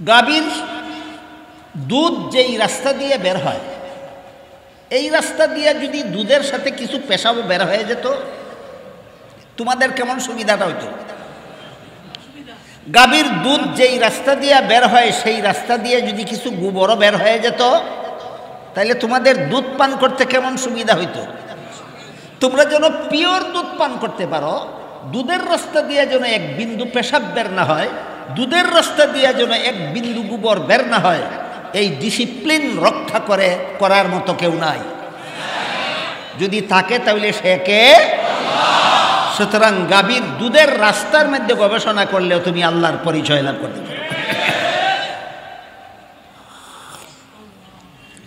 গাভীর দুধ যেই রাস্তা দিয়ে বের হয়, এই রাস্তা দিয়ে যদি দুধের সাথে কিছু পেশাবও বের হয়ে যেত, তোমাদের কেমন সুবিধাটা হইতো? গাভীর দুধ যেই রাস্তা দিয়ে বের হয়, সেই রাস্তা দিয়ে যদি কিছু গোবরও বের হয়ে যেত তাহলে তোমাদের দুধ পান করতে কেমন সুবিধা হইতো? তোমরা যেন পিওর দুধ পান করতে পারো, দুধের রাস্তা দিয়ে যেন এক বিন্দু পেশাব বের না হয় দুধের রাস্তা দিয়ে যেন এক বিন্দু গোবর বের না হয়, এই ডিসিপ্লিন রক্ষা করে, করার মতো কেউ নাই। যদি থাকে তাহলে সে কে? সুতরাং গাভীর দুধের রাস্তার মধ্যে গবেষণা করলেও তুমি আল্লাহর পরিচয় লাভ করতে পারো।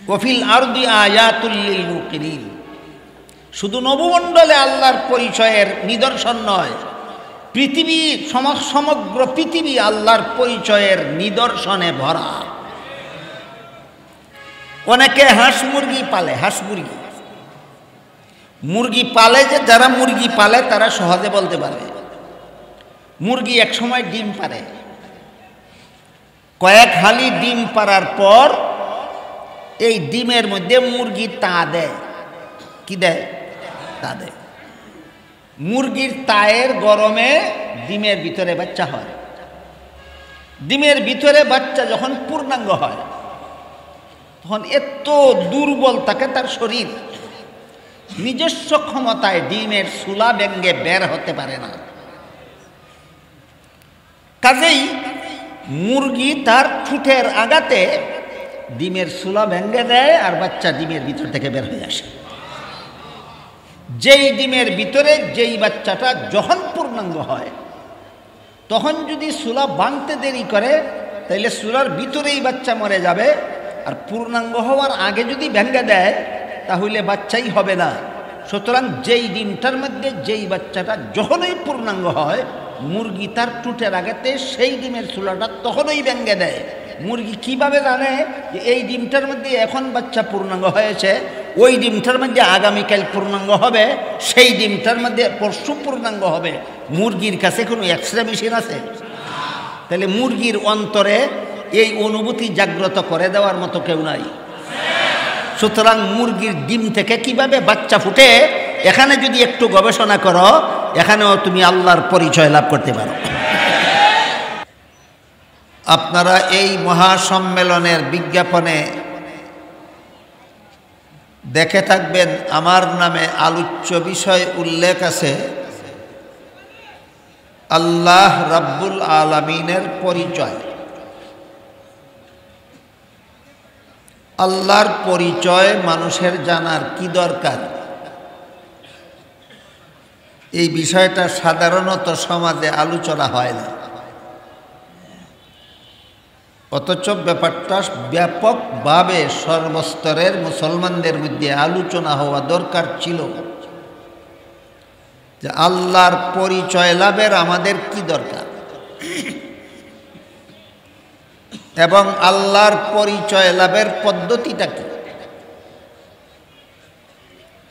কফিল আরদি আয়াতুল্লিল শুধু নবমণ্ডলে আল্লাহর পরিচয়ের নিদর্শন নয় পৃথিবী সমগ্র পৃথিবী আল্লাহর পরিচয়ের নিদর্শনে ভরা। অনেকে হাঁস মুরগি পালে, হাঁস মুরগি। মুরগি পালে যে, যারা মুরগি পালে তারা সহজে বলতে পারবে মুরগি এক সময় ডিম পারে। কয়েক হালি ডিম পারার পর এই ডিমের মধ্যে মুরগি তা দেয়। কি দেয়? তা দেয়। মুরগির তায়ের গরমে ডিমের ভিতরে বাচ্চা হয়। ডিমের ভিতরে বাচ্চা যখন পূর্ণাঙ্গ হয়, তখন এত দুর্বল থাকে তার শরীর। নিজস্ব ক্ষমতায় ডিমের সুলা ব্যঙ্গে বের হতে পারে না। কাজেই মুরগি তার ঠুটের আগাতে ডিমের সুলা ভেঙ্গে দেয় আর বাচ্চা ডিমের ভিতর থেকে বের হয়ে আসে। যেই ডিমের ভিতরে যেই বাচ্চাটা যখন পূর্ণাঙ্গ হয়, তখন যদি সুলা বাঁধতে দেরি করে তাহলে সুলার ভিতরেই বাচ্চা মরে যাবে। আর পূর্ণাঙ্গ হওয়ার আগে যদি ভেঙ্গে দেয়, তাহলে বাচ্চাই হবে না। সুতরাং যেই ডিমটার মধ্যে যেই বাচ্চাটা যখনই পূর্ণাঙ্গ হয়, মুরগি তার টুটের আগেতে সেই ডিমের চুলাটা তখনই ব্যঙ্গে দেয়। মুরগি কীভাবে জানে যে এই ডিমটার মধ্যে এখন বাচ্চা পূর্ণাঙ্গ হয়েছে? ওই ডিমটার মধ্যে আগামীকাল পূর্ণাঙ্গ হবে, সেই ডিমটার মধ্যে পরশু পূর্ণাঙ্গ হবে। মুরগির কাছে কোনো এক্স রে মেশিন আছে? তাহলে মুরগির অন্তরে এই অনুভূতি জাগ্রত করে দেওয়ার মতো কেউ নাই। সুতরাং মুরগির ডিম থেকে কীভাবে বাচ্চা ফুটে, এখানে যদি একটু গবেষণা করো, এখানেও তুমি আল্লাহর পরিচয় লাভ করতে পারো। আপনারা এই মহাসম্মেলনের বিজ্ঞাপনে দেখে থাকবেন আমার নামে আলোচ্য বিষয় উল্লেখ আছে। আল্লাহ রাব্বুল আলমিনের পরিচয়। আল্লাহর পরিচয় মানুষের জানার কি দরকার? এই বিষয়টা সাধারণত সমাজে আলোচনা হয় না। অথচ ব্যাপারটা ব্যাপকভাবে সর্বস্তরের মুসলমানদের মধ্যে আলোচনা হওয়া দরকার ছিল। যে আল্লাহর পরিচয় লাভের আমাদের কি দরকার? এবং আল্লাহর পরিচয় লাভের পদ্ধতিটা কি?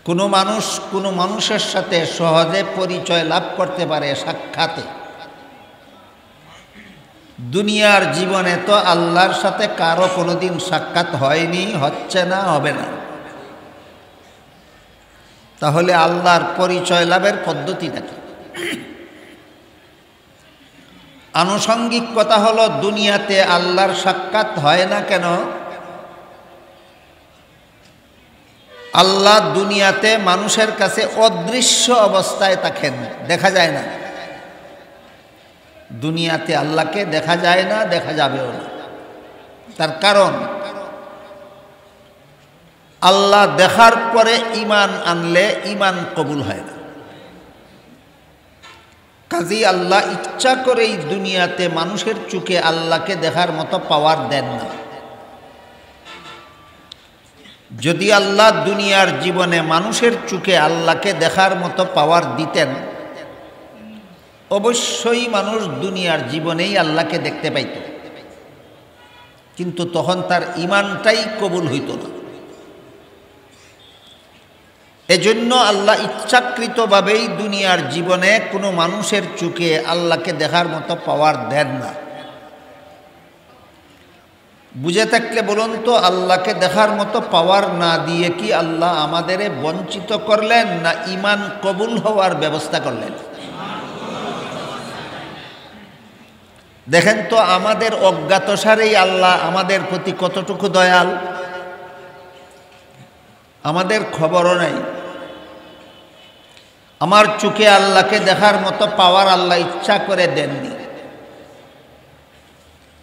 কোনো মানুষ কোনো মানুষের সাথে সহজে পরিচয় লাভ করতে পারে সাক্ষাতে। দুনিয়ার জীবনে তো আল্লাহর সাথে কারও কোনোদিন সাক্ষাৎ হয়নি, হচ্ছে না, হবে না। তাহলে আল্লাহর পরিচয় লাভের পদ্ধতিটা কি? আনুষঙ্গিক কথা হলো, দুনিয়াতে আল্লাহর সাক্ষাৎ হয় না কেন? আল্লাহ দুনিয়াতে মানুষের কাছে অদৃশ্য অবস্থায় থাকেন, দেখা যায় না। দুনিয়াতে আল্লাহকে দেখা যায় না, দেখা যাবেও না। তার কারণ, আল্লাহ দেখার পরে ইমান আনলে ইমান কবুল হয় না। কাজী আল্লাহ ইচ্ছা করেই দুনিয়াতে মানুষের চোখে আল্লাহকে দেখার মতো পাওয়ার দেন না। যদি আল্লাহ দুনিয়ার জীবনে মানুষের চোখে আল্লাহকে দেখার মতো পাওয়ার দিতেন অবশ্যই মানুষ দুনিয়ার জীবনেই আল্লাহকে দেখতে পাইত। কিন্তু তখন তার ইমানটাই কবুল হইত না। এজন্য আল্লাহ ইচ্ছাকৃতভাবেই দুনিয়ার জীবনে কোনো মানুষের চোখে আল্লাহকে দেখার মতো পাওয়ার দেন না। বুঝে থাকলে বলুন তো, আল্লাহকে দেখার মতো পাওয়ার না দিয়ে কি আল্লাহ আমাদের বঞ্চিত করলেন না ইমান কবুল হওয়ার ব্যবস্থা করলেন? দেখেন তো আমাদের অজ্ঞাতসারেই আল্লাহ আমাদের প্রতি কতটুকু দয়াল? আমাদের খবরও নাই। আমার চোখে আল্লাহকে দেখার মতো পাওয়ার আল্লাহ ইচ্ছা করে দেননি।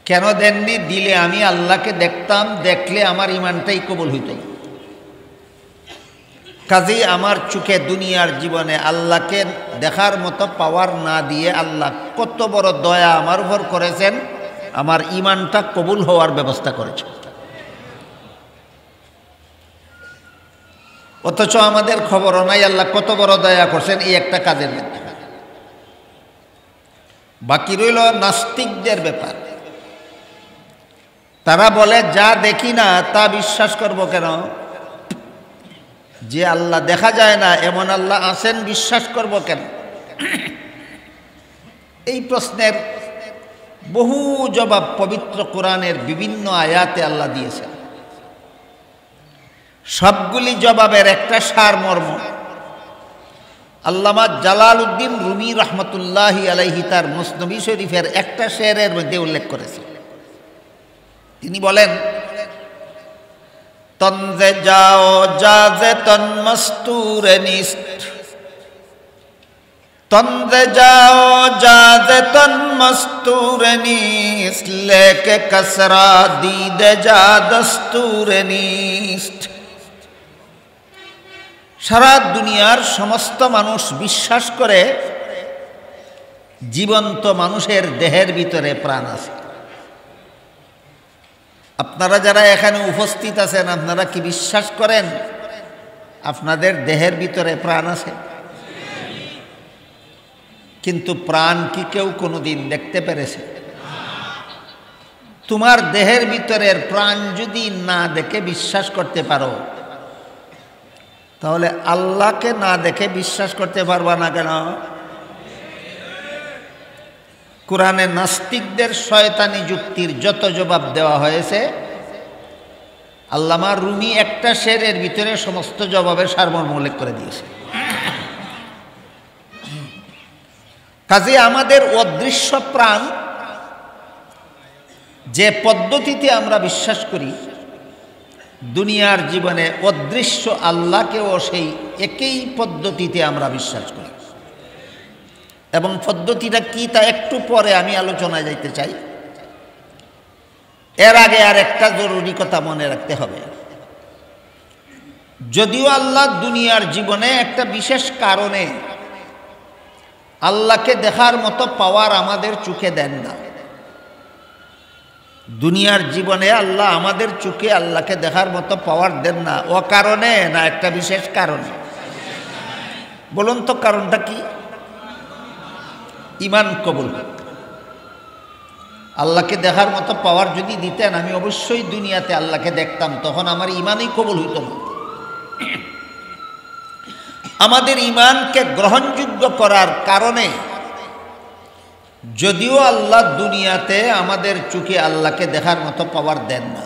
কেন দেননি? দিলে আমি আল্লাহকে দেখতাম, দেখলে আমার ইমানটাই কবুল হইত। কাজেই আমার চোখে দুনিয়ার জীবনে আল্লাহকে দেখার মতো পাওয়ার না দিয়ে আল্লাহ কত বড় দয়া আমার উপর করেছেন, আমার ইমানটা কবুল হওয়ার ব্যবস্থা করেছে। অথচ আমাদের খবরও নাই, আল্লাহ কত বড় দয়া করছেন এই একটা কাজের মধ্যে। বাকি রইল নাস্তিকদের ব্যাপার। তারা বলে, যা দেখি না তা বিশ্বাস করব কেন? যে আল্লাহ দেখা যায় না, এমন আল্লাহ আছেন, বিশ্বাস করব কেন? এই প্রশ্নের বহু জবাব পবিত্র কোরআনের বিভিন্ন আয়াতে আল্লাহ দিয়েছেন। সবগুলি জবাবের একটা সারমর্ম আল্লামা জালাল উদ্দিন রুমি রহমতুল্লাহ আলাইহি তার মুসনবী শরীফের একটা শেরের মধ্যে উল্লেখ করেছে তিনি বলেন তনজে যাও জাজে তন মস্তুরে নিস্ট তন্দে যাও জাজে তন মস্তুরে নিস্ট লেকে কসরা, দিদে যা দস্তুরে সারা দুনিয়ার সমস্ত মানুষ বিশ্বাস করে, জীবন্ত মানুষের দেহের ভিতরে প্রাণ আছে। আপনারা যারা এখানে উপস্থিত আছেন, আপনারা কি বিশ্বাস করেন? আপনাদের দেহের ভিতরে প্রাণ আছে? কিন্তু প্রাণ কি কেউ কোনোদিন দেখতে পেরেছে? তোমার দেহের ভিতরের প্রাণ যদি না দেখে বিশ্বাস করতে পারো, তাহলে আল্লাহকে না দেখে বিশ্বাস করতে পারবা না কেন? কোরআনে নাস্তিকদের শয়তানি যুক্তির যত জবাব দেওয়া হয়েছে, আল্লামা রুমি একটা শেরের ভিতরে সমস্ত জবাবের সারমর্ম উল্লেখ করে দিয়েছে। কাজে আমাদের অদৃশ্য প্রাণ যে পদ্ধতিতে আমরা বিশ্বাস করি, দুনিয়ার জীবনে অদৃশ্য আল্লাহকেও সেই একই পদ্ধতিতে আমরা বিশ্বাস করি। এবং পদ্ধতিটা কি তা একটু পরে আমি আলোচনায় যাইতে চাই। এর আগে আর একটা জরুরি কথা মনে রাখতে হবে। যদিও আল্লাহ দুনিয়ার জীবনে একটা বিশেষ কারণে আল্লাহকে দেখার মতো পাওয়ার আমাদের চোখে দেন না। দুনিয়ার জীবনে আল্লাহ আমাদের চোখে আল্লাহকে দেখার মতো পাওয়ার দেন না। ও কারণে না একটা বিশেষ কারণে? বলুন তো কারণটা কি? ইমান কবুল আল্লাহকে দেখার মতো পাওয়ার যদি দিতেন, আমি অবশ্যই দুনিয়াতে আল্লাহকে দেখতাম, তখন আমার ইমানই কবুল হইত না। আমাদের ইমানকে গ্রহণযোগ্য করার কারণে যদিও আল্লাহ দুনিয়াতে আমাদের চোখে আল্লাহকে দেখার মতো পাওয়ার দেন না,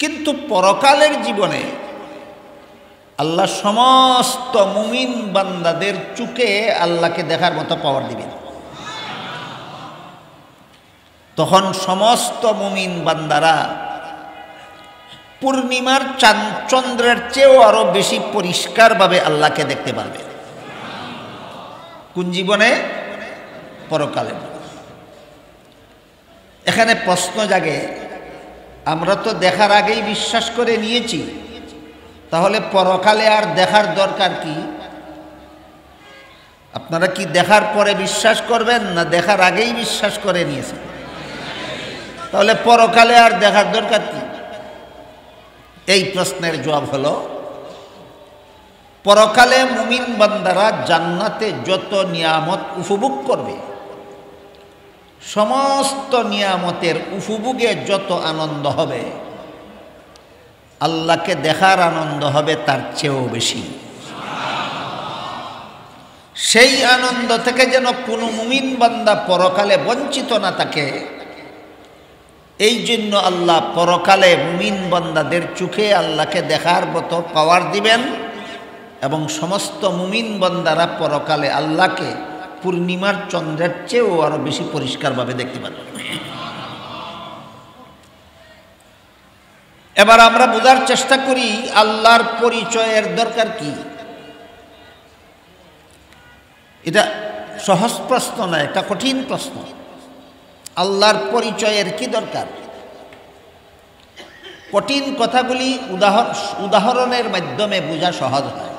কিন্তু পরকালের জীবনে আল্লাহ সমস্ত মুমিন বান্দাদের চুকে আল্লাহকে দেখার মতো পাওয়ার দিবেন। তখন সমস্ত মুমিন বান্দারা পূর্ণিমার চান চন্দ্রের চেয়েও আরও বেশি পরিষ্কারভাবে আল্লাহকে দেখতে পারবে। কোন জীবনে? পরকালে। এখানে প্রশ্ন জাগে, আমরা তো দেখার আগেই বিশ্বাস করে নিয়েছি তাহলে পরকালে আর দেখার দরকার কি? আপনারা কি দেখার পরে বিশ্বাস করবেন না দেখার আগেই বিশ্বাস করে নিয়েছেন? তাহলে পরকালে আর দেখার দরকার কি? এই প্রশ্নের জবাব হলো, পরকালে মুমিন বান্দারা জান্নাতে যত নিয়ামত উপভোগ করবে, সমস্ত নিয়ামতের উপভোগে যত আনন্দ হবে আল্লাহকে দেখার আনন্দ হবে তার চেয়েও বেশি। সেই আনন্দ থেকে যেন কোনো মুমিন বান্দা পরকালে বঞ্চিত না থাকে, এই জন্য আল্লাহ পরকালে মুমিন বন্দাদের চোখে আল্লাহকে দেখার মতো পাওয়ার দিবেন এবং সমস্ত মুমিন বন্দারা পরকালে আল্লাহকে পূর্ণিমার চন্দ্রের চেয়েও আরও বেশি পরিষ্কারভাবে দেখতে পারবেন। এবার আমরা বোঝার চেষ্টা করি আল্লাহর পরিচয়ের দরকার কি। এটা সহজ প্রশ্ন নয় একটা কঠিন প্রশ্ন। আল্লাহর পরিচয়ের কি দরকার? কঠিন কথাগুলি উদাহরণ উদাহরণের মাধ্যমে বোঝা সহজ হয়।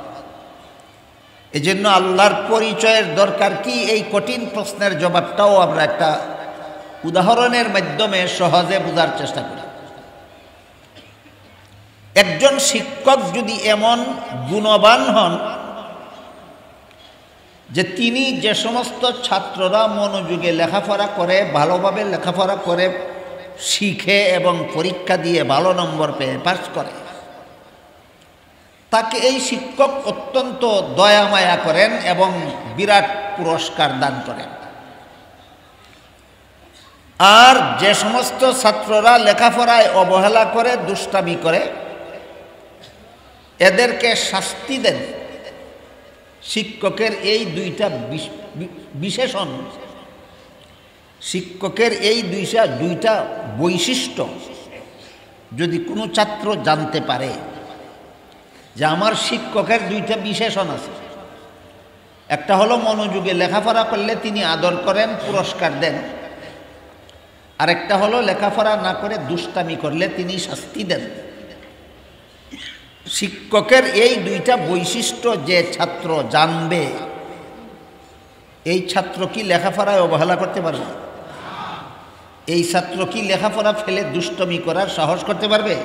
এজন্য আল্লাহর পরিচয়ের দরকার কি, এই কঠিন প্রশ্নের জবাবটাও আমরা একটা উদাহরণের মাধ্যমে সহজে বোঝার চেষ্টা করি। একজন শিক্ষক যদি এমন গুণবান হন যে তিনি যে সমস্ত ছাত্ররা মনোযোগে লেখাপড়া করে, ভালোভাবে লেখাপড়া করে, শিখে এবং পরীক্ষা দিয়ে ভালো নম্বর পেয়ে পাস করে, তাকে এই শিক্ষক অত্যন্ত দয়া মায়া করেন এবং বিরাট পুরস্কার দান করেন। আর যে সমস্ত ছাত্ররা লেখাপড়ায় অবহেলা করে, দুষ্টামি করে এদেরকে শাস্তি দেন। শিক্ষকের এই দুইটা বিশেষণ। শিক্ষকের এই দুইটা দুইটা বৈশিষ্ট্য যদি কোনো ছাত্র জানতে পারে যে আমার শিক্ষকের দুইটা বিশেষণ আছে। একটা হলো মনোযোগে লেখাপড়া করলে তিনি আদর করেন, পুরস্কার দেন। আরেকটা হলো লেখাপড়া না করে দুষ্টামি করলে তিনি শাস্তি দেন। শিক্ষকের এই দুইটা বৈশিষ্ট্য যে ছাত্র জানবে, এই ছাত্র কি লেখাপড়ায় অবহেলা করতে পারবে? এই ছাত্র কি লেখাপড়া ফেলে দুষ্টমি করার সাহস করতে পারবে?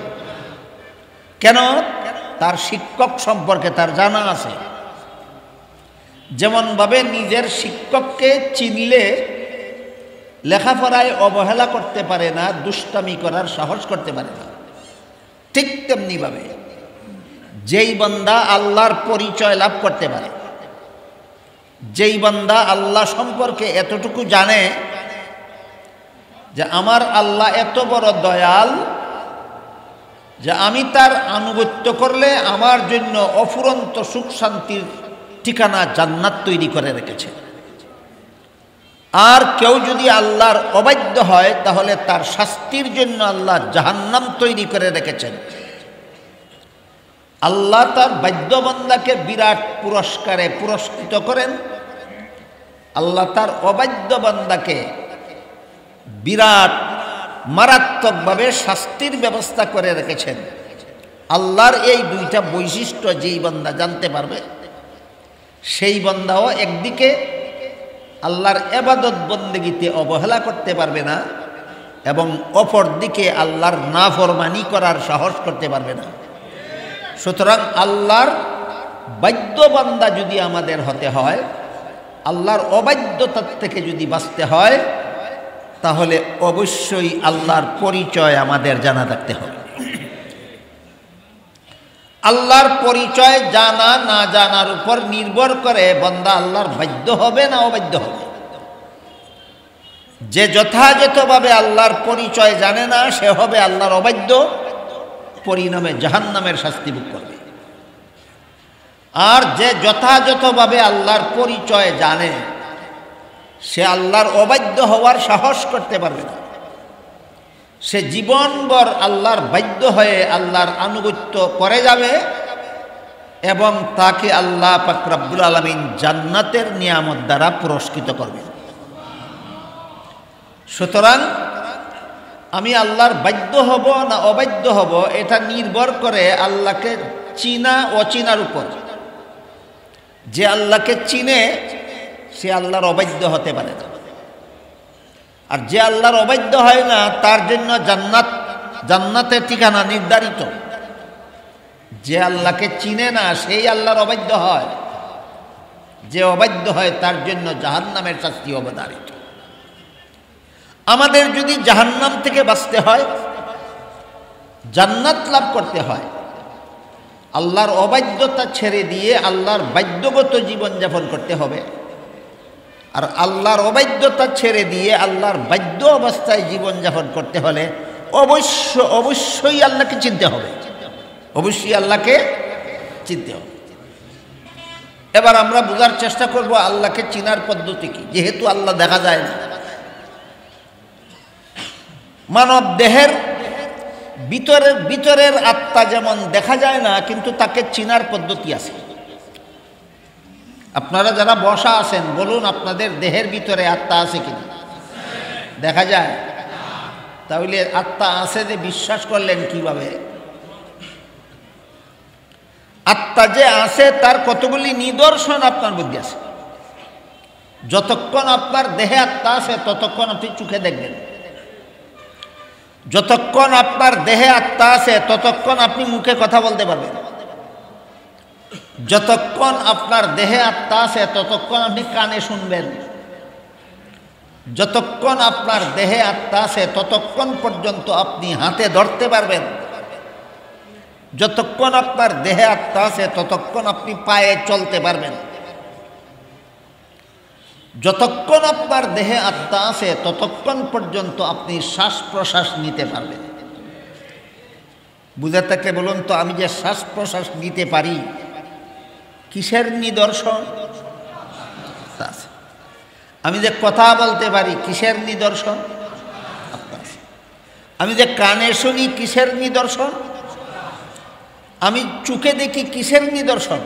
কেন? তার শিক্ষক সম্পর্কে তার জানা আছে। যেমনভাবে নিজের শিক্ষককে চিনলে লেখাপড়ায় অবহেলা করতে পারে না, দুষ্টামি করার সাহস করতে পারে না। ঠিক তেমনিভাবে যেই বন্দা আল্লাহর পরিচয় লাভ করতে পারে, যেই বন্দা আল্লাহ সম্পর্কে এতটুকু জানে যে আমার আল্লাহ এত বড় দয়াল যে আমি তার আনুগত্য করলে আমার জন্য অফুরন্ত সুখ শান্তির ঠিকানা জান্নাত তৈরি করে রেখেছে। আর কেউ যদি আল্লাহর অবাধ্য হয়, তাহলে তার শাস্তির জন্য আল্লাহ জাহান্নাম তৈরি করে রেখেছেন। আল্লাহ তার বাদ্যবন্দাকে বিরাট পুরস্কারে পুরস্কৃত করেন। আল্লাহ তার অবাধ্য বান্দাকে বিরাট মারাত্মকভাবে শাস্তির ব্যবস্থা করে রেখেছেন। আল্লাহর এই দুইটা বৈশিষ্ট্য যেই বন্দা জানতে পারবে, সেই বন্দাও একদিকে আল্লাহর এবাদত বন্দেগীতে অবহেলা করতে পারবে না এবং অপর দিকে আল্লাহর নাফরমানি করার সাহস করতে পারবে না। সুতরাং আল্লাহর বাদ্যবান্দা যদি আমাদের হতে হয়, আল্লাহর অবাধ্যতার থেকে যদি বাঁচতে হয়, তাহলে অবশ্যই আল্লাহর পরিচয় আমাদের জানা থাকতে হবে। আল্লাহর পরিচয় জানা, না জানার উপর নির্ভর করে বন্দা আল্লাহর বাধ্য হবে না অবাধ্য হবে। যে যথাযথভাবে আল্লাহর পরিচয় জানে না, সে হবে আল্লাহর অবাধ্য। পরিণামে জাহান নামের শাস্তি ভোগ করবে। আর যে যথাযথভাবে আল্লাহর পরিচয় জানে, সে আল্লাহর অবাধ্য হওয়ার সাহস করতে পারবে না। সে জীবনভর আল্লাহর বাধ্য হয়ে আল্লাহর আনুগত্য করে যাবে এবং তাকে আল্লাহ পাকরাবুল আলমিন জান্নাতের নিয়ামত দ্বারা পুরস্কৃত করবে। সুতরাং আমি আল্লাহর বাধ্য হব না অবাধ্য হব, এটা নির্ভর করে আল্লাহকে চিনা, অচিনার উপর। যে আল্লাহকে চিনে, সে আল্লাহর অবাধ্য হতে পারে না। আর যে আল্লাহর অবাধ্য হয় না, তার জন্য জান্নাত, জান্নাতের ঠিকানা নির্ধারিত। যে আল্লাহকে চিনে না, সেই আল্লাহর অবাধ্য হয়। যে অবাধ্য হয়, তার জন্য জাহান্নামের শাস্তি অবধারিত। আমাদের যদি জাহান্নাম থেকে বাঁচতে হয়, জান্নাত লাভ করতে হয়। আল্লাহর অবাধ্যতা ছেড়ে দিয়ে আল্লাহর বাধ্যগত জীবনযাপন করতে হবে। আর আল্লাহর অবাধ্যতা ছেড়ে দিয়ে আল্লাহর বাধ্য অবস্থায় জীবনযাপন করতে হলে অবশ্য, অবশ্যই আল্লাহকে চিনতে হবে। অবশ্যই আল্লাহকে চিনতে হবে। এবার আমরা বোঝার চেষ্টা করব আল্লাহকে চিনার পদ্ধতি কি? যেহেতু আল্লাহ দেখা যায় না। মানব দেহের ভিতরের ভিতরের আত্মা যেমন দেখা যায় না, কিন্তু তাকে চিনার পদ্ধতি আছে। আপনারা যারা বসা আছেন, বলুন আপনাদের দেহের ভিতরে আত্মা আছে কিনা? দেখা যায়। তাহলে আত্মা আছে যে বিশ্বাস করলেন কীভাবে? আত্মা যে আছে, তার কতগুলি নিদর্শন আপনার বুদ্ধি আছে? যতক্ষণ আপনার দেহে আত্মা আছে, ততক্ষণ আপনি চোখে দেখবেন। যতক্ষণ আপনার দেহে আত্মা আছে, ততক্ষণ আপনি মুখে কথা বলতে পারবেন। যতক্ষণ আপনার দেহে আত্মা আছে, ততক্ষণ আপনি কানে শুনবেন। যতক্ষণ আপনার দেহে আত্মা আছে, ততক্ষণ পর্যন্ত আপনি হাতে ধরতে পারবেন। যতক্ষণ আপনার দেহে আত্মা আছে, ততক্ষণ আপনি পায়ে চলতে পারবেন। যতক্ষণ আপনার দেহে আত্মা আছে, ততক্ষণ পর্যন্ত আপনি শ্বাস প্রশ্বাস নিতে পারবেন। বুঝে থাকে বলুন তো, আমি যে শ্বাস প্রশ্বাস নিতে পারি, কিসের নিদর্শন? আমি যে কথা বলতে পারি, কিসের নিদর্শন? আমি যে কানে শুনি, কিসের নিদর্শন? আমি চোখে দেখি, কিসের নিদর্শন?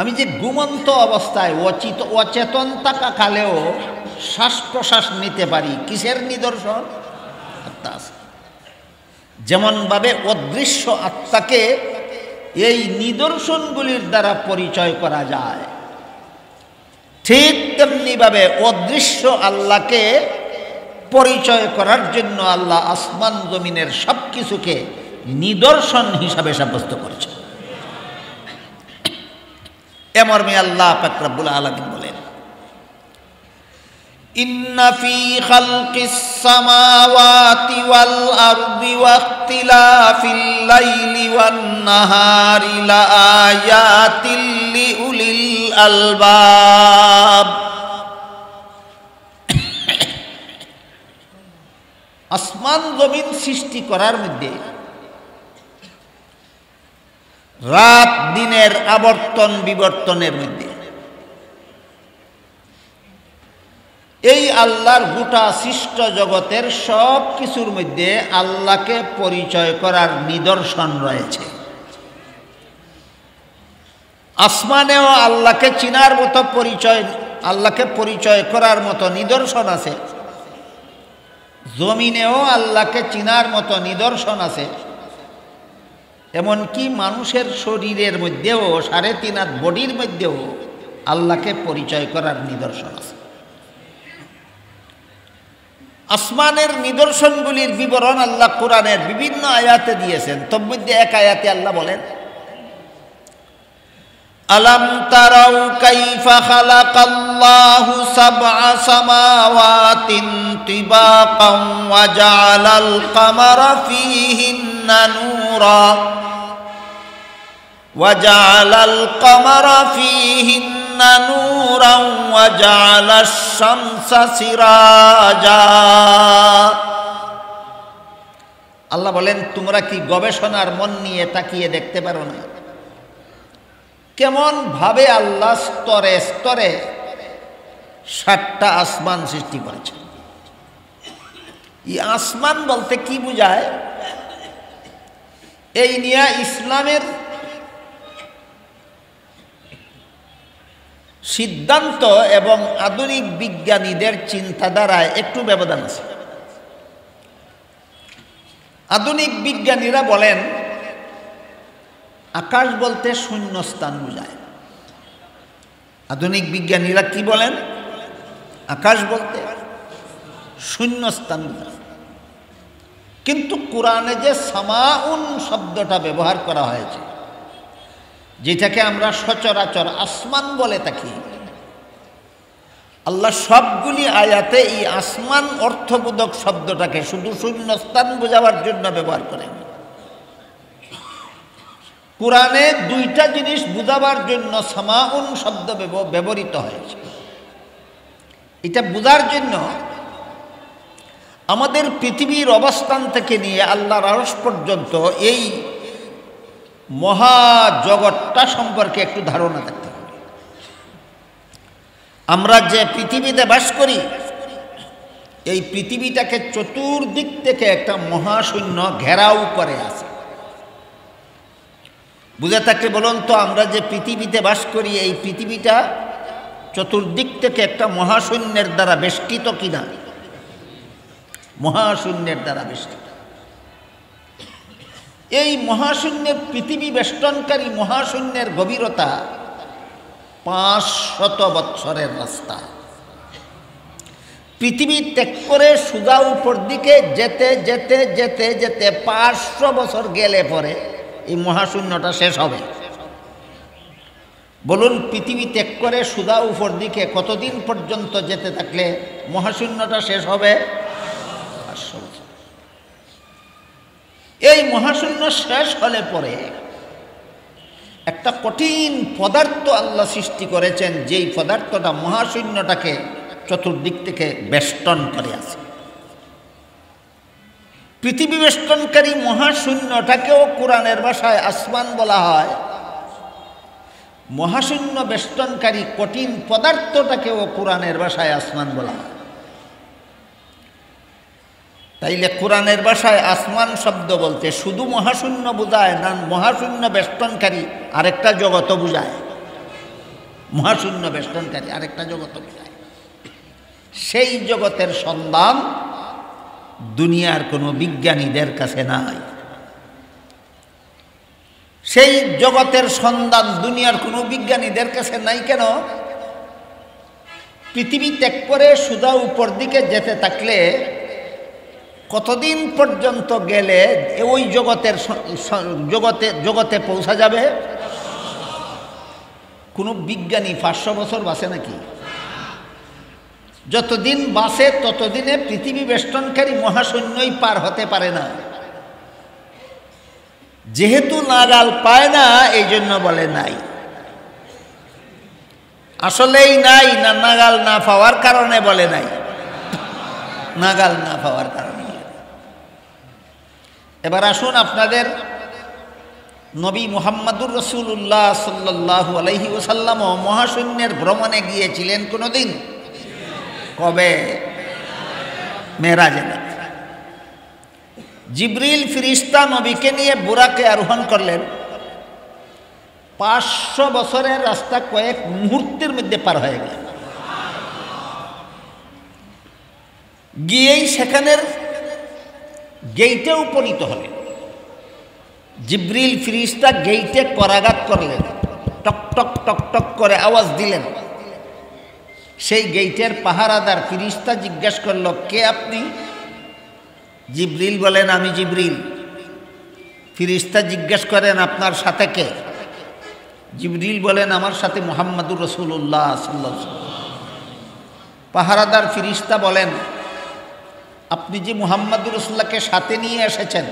আমি যে ঘুমন্ত অবস্থায় অচিত অচেতন থাকা কালেও শ্বাস প্রশ্বাস নিতে পারি, কিসের নিদর্শন? আত্মা আছে যেমনভাবে অদৃশ্য আত্মাকে এই নিদর্শনগুলির দ্বারা পরিচয় করা যায়, ঠিক তেমনিভাবে অদৃশ্য আল্লাহকে পরিচয় করার জন্য আল্লাহ আসমান জমিনের সব কিছুকে নিদর্শন হিসাবে সাব্যস্ত করেছে এমর্মে আল্লাহ পাকরাবুল আলমিন বলেন إن في خلق السماوات والأرض واختلاف الليل والنهار لآيات لأولي الألباب আসমান জমিন সৃষ্টি করার মধ্যে রাত দিনের আবর্তন বিবর্তনের মধ্যে। এই আল্লাহর গোটা সৃষ্ট জগতের সব কিছুর মধ্যে আল্লাহকে পরিচয় করার নিদর্শন রয়েছে। আসমানেও আল্লাহকে চিনার মতো পরিচয়, আল্লাহকে পরিচয় করার মতো নিদর্শন আছে। জমিনেও আল্লাহকে চিনার মতো নিদর্শন আছে। এমনকি মানুষের শরীরের মধ্যেও, সাড়ে তিন হাত বডির মধ্যেও আল্লাহকে পরিচয় করার নিদর্শন আছে। আসমানের নিদর্শনগুলির বিবরণ আল্লাহ কোরআনের বিভিন্ন আয়াতে দিয়েছেন। তোর মধ্যে এক আয়াতে আল্লাহ বলেন কাইফা খালাকাল্লাহু সাবআ সামাওয়াতিন তিবাকাম ওয়া জাআলাল কামারা ফীহিন্না নূরা ওয়া জাআলাল কামারা ফীহিন্না নূরা ওয়া জাআলাশ শামসা সিরাজা। আল্লাহ বলেন, তোমরা কি গবেষণার মন নিয়ে তাকিয়ে দেখতে পারো না? কেমন ভাবে আল্লাহ স্তরে স্তরে সাতটা আসমান সৃষ্টি করেছে এই আসমান বলতে কি বুঝায়? এই নিয়ে ইসলামের সিদ্ধান্ত এবং আধুনিক বিজ্ঞানীদের চিন্তাধারায় একটু ব্যবধান আছে। আধুনিক বিজ্ঞানীরা বলেন আকাশ বলতে শূন্যস্থান বোঝায়। আধুনিক বিজ্ঞানীরা কি বলেন? আকাশ বলতে শূন্যস্থান বোঝায়। কিন্তু কোরআনে যে সামাউন শব্দটা ব্যবহার করা হয়েছে, যেটাকে আমরা সচরাচর আসমান বলে থাকি, আল্লাহ সবগুলি আয়াতে এই আসমান অর্থবোধক শব্দটাকে শুধু শূন্যস্থান বোঝাবার জন্য ব্যবহার করেন। কোরআনে দুইটা জিনিস বুঝাবার জন্য সামাউন শব্দ ব্যবহৃত হয়েছে। এটা বোঝার জন্য আমাদের পৃথিবীর অবস্থান থেকে নিয়ে আল্লাহর আরস পর্যন্ত এই মহাজগৎটা সম্পর্কে একটু ধারণা থাকতে হবে। আমরা যে পৃথিবীতে বাস করি, এই পৃথিবীটাকে চতুর্দিক থেকে একটা মহাশূন্য ঘেরাও করে আছে। বুঝে থাকলে বলুন তো, আমরা যে পৃথিবীতে বাস করি, এই পৃথিবীটা চতুর্দিক থেকে একটা মহাশূন্যের দ্বারা বেষ্টিত কিনা? মহাশূন্যের দ্বারা বেষ্টিত। এই মহাশূন্যের পৃথিবী বেষ্টনকারী মহাশূন্যের গভীরতা পাঁচ শত বৎসরের রাস্তা। পৃথিবী ত্যাগ করে সুগা উপর দিকে যেতে যেতে যেতে যেতে পাঁচশো বছর গেলে পরে এই মহাশূন্যটা শেষ হবে। বলুন, পৃথিবী ত্যাগ করে সুদা উপর দিকে কতদিন পর্যন্ত যেতে থাকলে মহাশূন্যটা শেষ হবে? এই মহাশূন্য শেষ হলে পরে একটা কঠিন পদার্থ আল্লাহ সৃষ্টি করেছেন, যেই পদার্থটা মহাশূন্যটাকে চতুর্দিক থেকে বেষ্টন করে আছে। পৃথিবী বেষ্টনকারী মহাশূন্যটাকেও কোরআনের ভাষায় আসমান বলা হয়। মহাশূন্য বেষ্টনকারী কঠিন পদার্থটাকেও কোরআনের ভাষায় আসমান বলা হয়। তাইলে কোরআনের ভাষায় আসমান শব্দ বলতে শুধু মহাশূন্য বোঝায় না, মহাশূন্য বেষ্টনকারী আরেকটা জগত বুঝায়। মহাশূন্য বেষ্টনকারী আরেকটা জগত বুঝায়। সেই জগতের সন্ধান দুনিয়ার কোনো বিজ্ঞানীদের কাছে নাই। সেই জগতের সন্ধান দুনিয়ার কোনো বিজ্ঞানীদের কাছে নাই কেন? পৃথিবী ত্যাগ করে সুদা উপর দিকে যেতে থাকলে কতদিন পর্যন্ত গেলে ওই জগতের জগতে জগতে পৌঁছা যাবে? কোনো বিজ্ঞানী পাঁচশো বছর বাসে নাকি? যতদিন বাসে ততদিনে পৃথিবী বেষ্টনকারী মহাশূন্যই পার হতে পারে না। যেহেতু নাগাল পায় না, এই জন্য বলে নাই। আসলেই নাই না নাগাল না পাওয়ার কারণে বলে নাই। নাগাল না পাওয়ার কারণে। এবার আসুন আপনাদের নবী মোহাম্মদুর রসুল্লাহ সাল্লাহ আলহি ওসাল্লামও মহাশূন্যের ভ্রমণে গিয়েছিলেন কোনোদিন? কবে? মেরাজে জিব্রিল ফিরিস্তা নবীকে নিয়ে বুড়াকে আরোহণ করলেন। পাঁচশো বছরের রাস্তা কয়েক মুহূর্তের মধ্যে পার হয়ে গেল। গিয়েই সেখানের গেইটে উপনীত হলেন। জিব্রিল ফিরিস্তা গেইটে করাঘাত করলেন। টক টক টক টক করে আওয়াজ দিলেন। সেই গেইটের পাহারাদার ফিরিস্তা জিজ্ঞেস করল, কে আপনি? জিব্রিল বলেন, আমি জিব্রিল। ফিরিস্তা জিজ্ঞেস করেন, আপনার সাথে কে? জিব্রিল বলেন, আমার সাথে মোহাম্মদুর রসুল্লাহ সাল্লা পাহারাদার ফিরিস্তা বলেন, আপনি যে মুহাম্মদুর রসুল্লাহকে সাথে নিয়ে এসেছেন,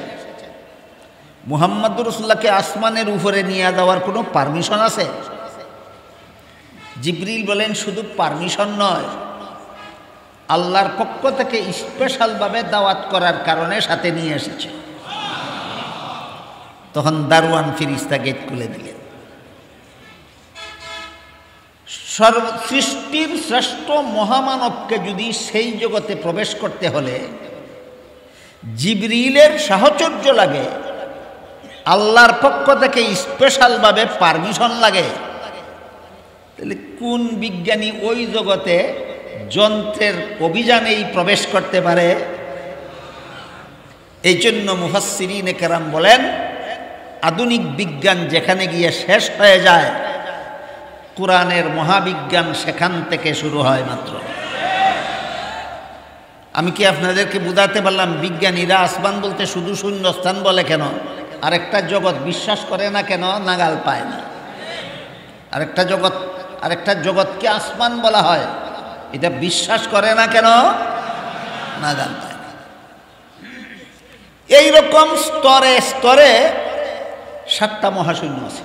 মুহাম্মদুর রসুল্লাহকে আসমানের উপরে নিয়ে যাওয়ার কোনো পারমিশন আছে? জিব্রিল বলেন, শুধু পারমিশন নয়, আল্লাহর পক্ষ থেকে স্পেশালভাবে দাওয়াত করার কারণে সাথে নিয়ে এসেছে। তখন দারোয়ান ফিরিস্তা গেট খুলে দিলেন। সর্ব, সৃষ্টির শ্রেষ্ঠ মহামানবকে যদি সেই জগতে প্রবেশ করতে হলে জিবরিলের সাহচর্য লাগে, আল্লাহর পক্ষ থেকে স্পেশালভাবে পারমিশন লাগে। তাহলে কোন বিজ্ঞানী ওই জগতে যন্ত্রের অভিযানেই প্রবেশ করতে পারে? এই জন্য মুফাসিরিন কেরাম বলেন, আধুনিক বিজ্ঞান যেখানে গিয়ে শেষ হয়ে যায়, কোরআনের মহাবিজ্ঞান সেখান থেকে শুরু হয় মাত্র। আমি কি আপনাদেরকে বুঝাতে পারলাম বিজ্ঞানীরা আসমান বলতে শুধু শূন্যস্থান বলে কেন? আরেকটা জগৎ বিশ্বাস করে না কেন? নাগাল পায় না। আরেকটা জগৎ আরেকটা জগৎকে আসমান বলা হয়। এটা বিশ্বাস করে না কেন? না জানতে এইরকম স্তরে স্তরে সাতটা মহাশূন্য আছে।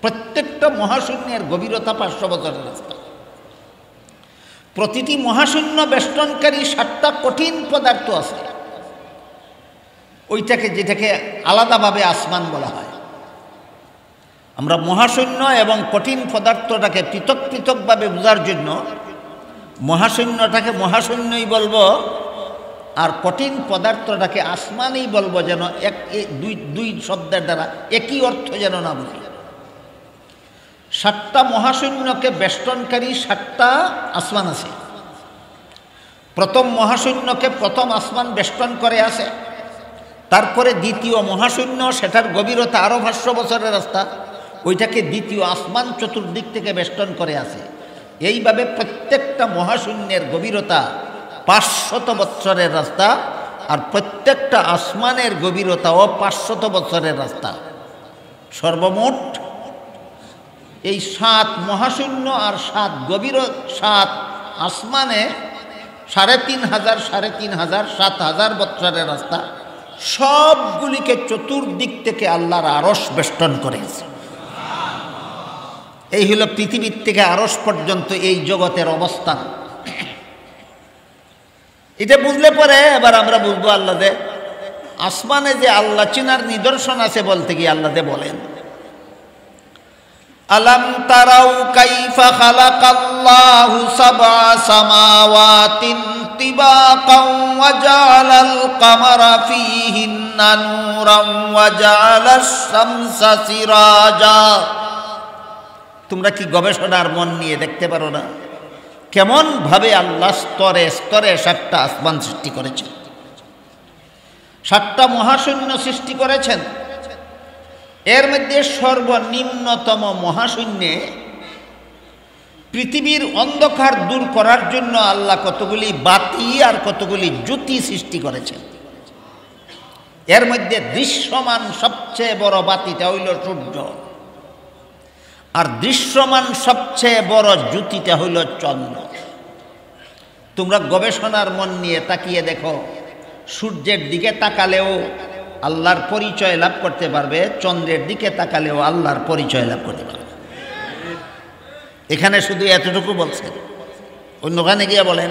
প্রত্যেকটা মহাশূন্যের গভীরতা পাঁচশো বছরের রাস্তা। প্রতিটি মহাশূন্য বেষ্টনকারী সাতটা কঠিন পদার্থ আছে। ওইটাকে যেটাকে আলাদাভাবে আসমান বলা হয়। আমরা মহাশূন্য এবং কঠিন পদার্থটাকে পৃথক পৃথকভাবে বোঝার জন্য মহাশূন্যটাকে মহাশূন্যই বলব আর কঠিন পদার্থটাকে আসমানেই বলব যেন এক দুই দুই শব্দের দ্বারা একই অর্থ যেন না বুঝি। সাতটা মহাশূন্যকে বেষ্টনকারী সাতটা আসমান আছে। প্রথম মহাশূন্যকে প্রথম আসমান বেষ্টন করে আছে। তারপরে দ্বিতীয় মহাশূন্য, সেটার গভীরতা আরও ভাষ্য বছরের রাস্তা। ওইটাকে দ্বিতীয় আসমান চতুর্দিক থেকে বেষ্টন করে আছে। এইভাবে প্রত্যেকটা মহাশূন্যের গভীরতা পাঁচশত বৎসরের রাস্তা আর প্রত্যেকটা আসমানের গভীরতাও পাঁচশত বৎসরের রাস্তা। সর্বমোট এই সাত মহাশূন্য আর সাত গভীর, সাত আসমানে সাড়ে তিন হাজার, সাড়ে তিন হাজার, সাত হাজার বৎসরের রাস্তা। সবগুলিকে চতুর্দিক থেকে আল্লাহর আরস বেষ্টন করেছে। এই হলো পৃথিবীর থেকে আরস পর্যন্ত এই জগতের অবস্থান এটা বুঝলে পরে এবার আমরা বুঝব আল্লাদে আসমানে যে আল্লাহ চিনার নিদর্শন আছে বলতে গিয়ে আল্লাদে বলেন, আলম তারাউ কাইফা খালাকাল্লাহু সাবআ সামাওয়াতিন তিবাকাও ওয়া জাআলাল কামারা ফীহিন্না নূরান ওয়া জাআলাশ শামসা সিরাজা। তোমরা কি গবেষণার মন নিয়ে দেখতে পারো না? কেমনভাবে আল্লাহ স্তরে স্তরে সাতটা আসমান সৃষ্টি করেছেন। সাতটা মহাশূন্য সৃষ্টি করেছেন। এর মধ্যে সর্বনিম্নতম মহাশূন্যে পৃথিবীর অন্ধকার দূর করার জন্য আল্লাহ কতগুলি বাতি আর কতগুলি জ্যোতি সৃষ্টি করেছেন। এর মধ্যে দৃশ্যমান সবচেয়ে বড় বাতিটা হইল সূর্য। আর দৃশ্যমান সবচেয়ে বড় জ্যোতিটা হইল চন্দ্র। তোমরা গবেষণার মন নিয়ে তাকিয়ে দেখো, সূর্যের দিকে তাকালেও আল্লাহর পরিচয় লাভ করতে পারবে, চন্দ্রের দিকে তাকালেও আল্লাহর পরিচয় লাভ করতে পারবে। এখানে শুধু এতটুকু বলছেন অন্যখানে গিয়ে বলেন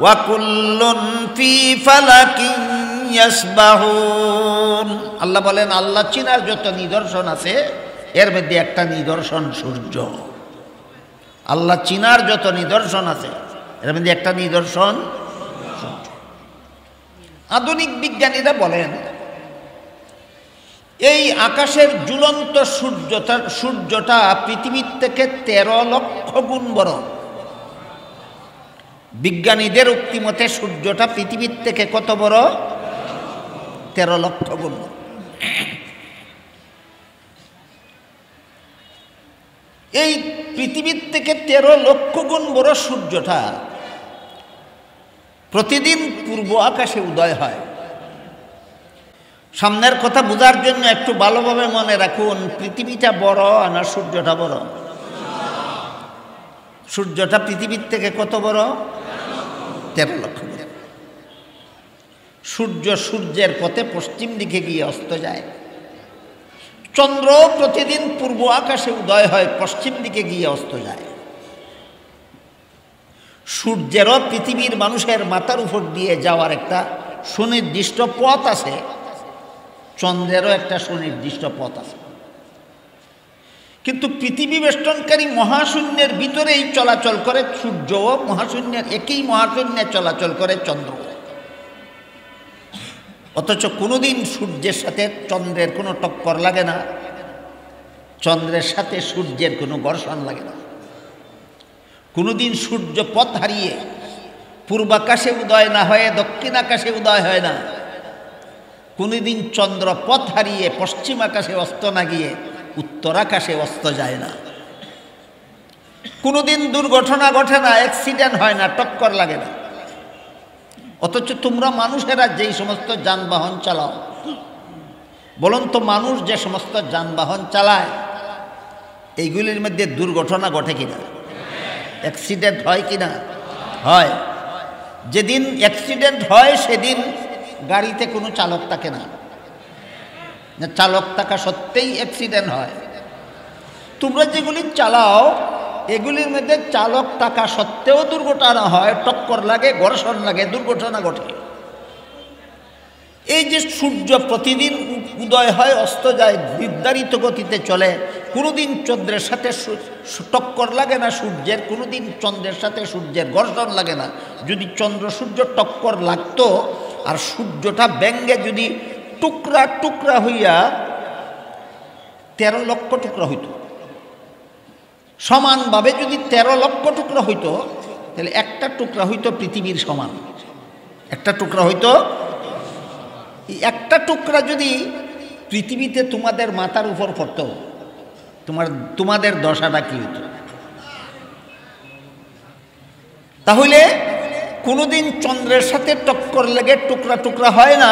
وكل في فلك يسبحون আল্লাহ বলেন আল্লাহ চিনার যত নিদর্শন আছে এর মধ্যে একটা নিদর্শন সূর্য আল্লাহ চিনার যত নিদর্শন আছে এর মধ্যে একটা নিদর্শন আধুনিক বিজ্ঞানীরা বলেন এই আকাশের ঝুলন্ত সূর্যটা সূর্যটা পৃথিবীর থেকে তেরো লক্ষ গুণ বড় বিজ্ঞানীদের উক্তিমতে সূর্যটা পৃথিবীর থেকে কত বড়? তেরো লক্ষ গুণ। এই পৃথিবীর থেকে তেরো লক্ষ গুণ বড় সূর্যটা প্রতিদিন পূর্ব আকাশে উদয় হয়। সামনের কথা বোঝার জন্য একটু ভালোভাবে মনে রাখুন, পৃথিবীটা বড় না সূর্যটা বড়। সূর্যটা পৃথিবীর থেকে কত বড়? তেরো লক্ষ সূর্য সূর্যের পথে পশ্চিম দিকে গিয়ে অস্ত যায়। চন্দ্র প্রতিদিন পূর্ব আকাশে উদয় হয়, পশ্চিম দিকে গিয়ে অস্ত যায়। সূর্যেরও পৃথিবীর মানুষের মাথার উপর দিয়ে যাওয়ার একটা সুনির্দিষ্ট পথ আছে। চন্দ্রেরও একটা সুনির্দিষ্ট পথ আছে। কিন্তু পৃথিবী বেষ্টনকারী মহাশূন্যের ভিতরেই চলাচল করে সূর্য ও মহাশূন্যের একই মহাশূন্যে চলাচল করে চন্দ্র। অথচ কোনোদিন সূর্যের সাথে চন্দ্রের কোনো টক্কর লাগে না। চন্দ্রের সাথে সূর্যের কোনো ঘর্ষণ লাগে না। কোনোদিন সূর্য পথ হারিয়ে পূর্বাকাশে উদয় না হয়ে দক্ষিণ আকাশে উদয় হয় না। কোনোদিন চন্দ্র পথ হারিয়ে পশ্চিম আকাশে অস্ত না গিয়ে উত্তর আকাশে অস্ত যায় না। কোনোদিন দুর্ঘটনা ঘটে না অ্যাক্সিডেন্ট হয় না, টক্কর লাগে না। অথচ তোমরা মানুষেরা যেই সমস্ত যানবাহন চালাও, বলুন তো মানুষ যে সমস্ত যানবাহন চালায়, এইগুলির মধ্যে দুর্ঘটনা ঘটে কিনা? অ্যাক্সিডেন্ট হয় কিনা? হয়। যেদিন অ্যাক্সিডেন্ট হয়, সেদিন গাড়িতে কোনো চালক থাকে না। চালক থাকা সত্ত্বেই অ্যাক্সিডেন্ট হয়। তোমরা যেগুলি চালাও, এগুলির মধ্যে চালক থাকা সত্ত্বেও দুর্ঘটনা হয়, টক্কর লাগে, ঘর্ষণ লাগে, দুর্ঘটনা ঘটে। এই যে সূর্য প্রতিদিন উদয় হয়, অস্ত যায়, নির্ধারিত গতিতে চলে, কোনোদিন চন্দ্রের সাথে টক্কর লাগে না সূর্যের, কোনোদিন চন্দ্রের সাথে সূর্যের ঘর্ষণ লাগে না। যদি চন্দ্র সূর্য টক্কর লাগতো, আর সূর্যটা ব্যঙ্গে যদি টুকরা টুকরা হইয়া তেরো লক্ষ টুকরা হইত। সমানভাবে যদি তেরো লক্ষ টুকরা হইত, তাহলে একটা টুকরা হইতো পৃথিবীর সমান। একটা টুকরা হইতো একটা টুকরা যদি পৃথিবীতে তোমাদের মাথার উপর পড়ত, তোমার, তোমাদের দশাটা কি হতো তাহলে কোনোদিন চন্দ্রের সাথে টক্কর লেগে টুকরা টুকরা হয় না।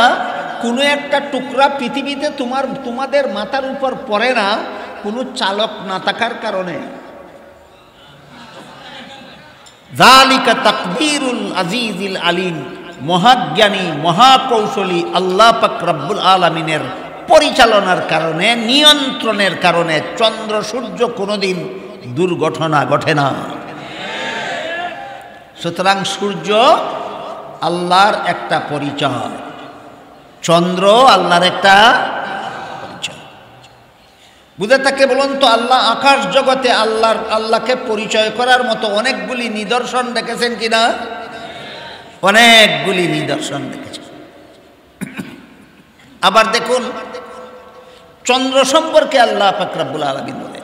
কোনো একটা টুকরা পৃথিবীতে তোমার, তোমাদের মাথার উপর পড়ে না, কোনো চালক না থাকার কারণে। জালিকা তাকবীরুল আজিজুল আলিম, মহাজ্ঞানী, মহাকৌশলী, আল্লাহ পাক রব্বুল আলমিনের পরিচালনার কারণে, নিয়ন্ত্রণের কারণে চন্দ্র, সূর্য কোনোদিন দুর্ঘটনা ঘটে না। সুতরাং সূর্য আল্লাহর একটা পরিচয়। চন্দ্র আল্লাহর একটা বুঝে তাকে বলুন তো, আল্লাহ আকাশ জগতে আল্লাহর, আল্লাহকে পরিচয় করার মতো অনেকগুলি নিদর্শন দেখেছেন কিনা অনেকগুলি নিদর্শন দেখেছেন। আবার দেখুন, চন্দ্র সম্পর্কে আল্লাহ ফাকরাবুল আলমিন বলে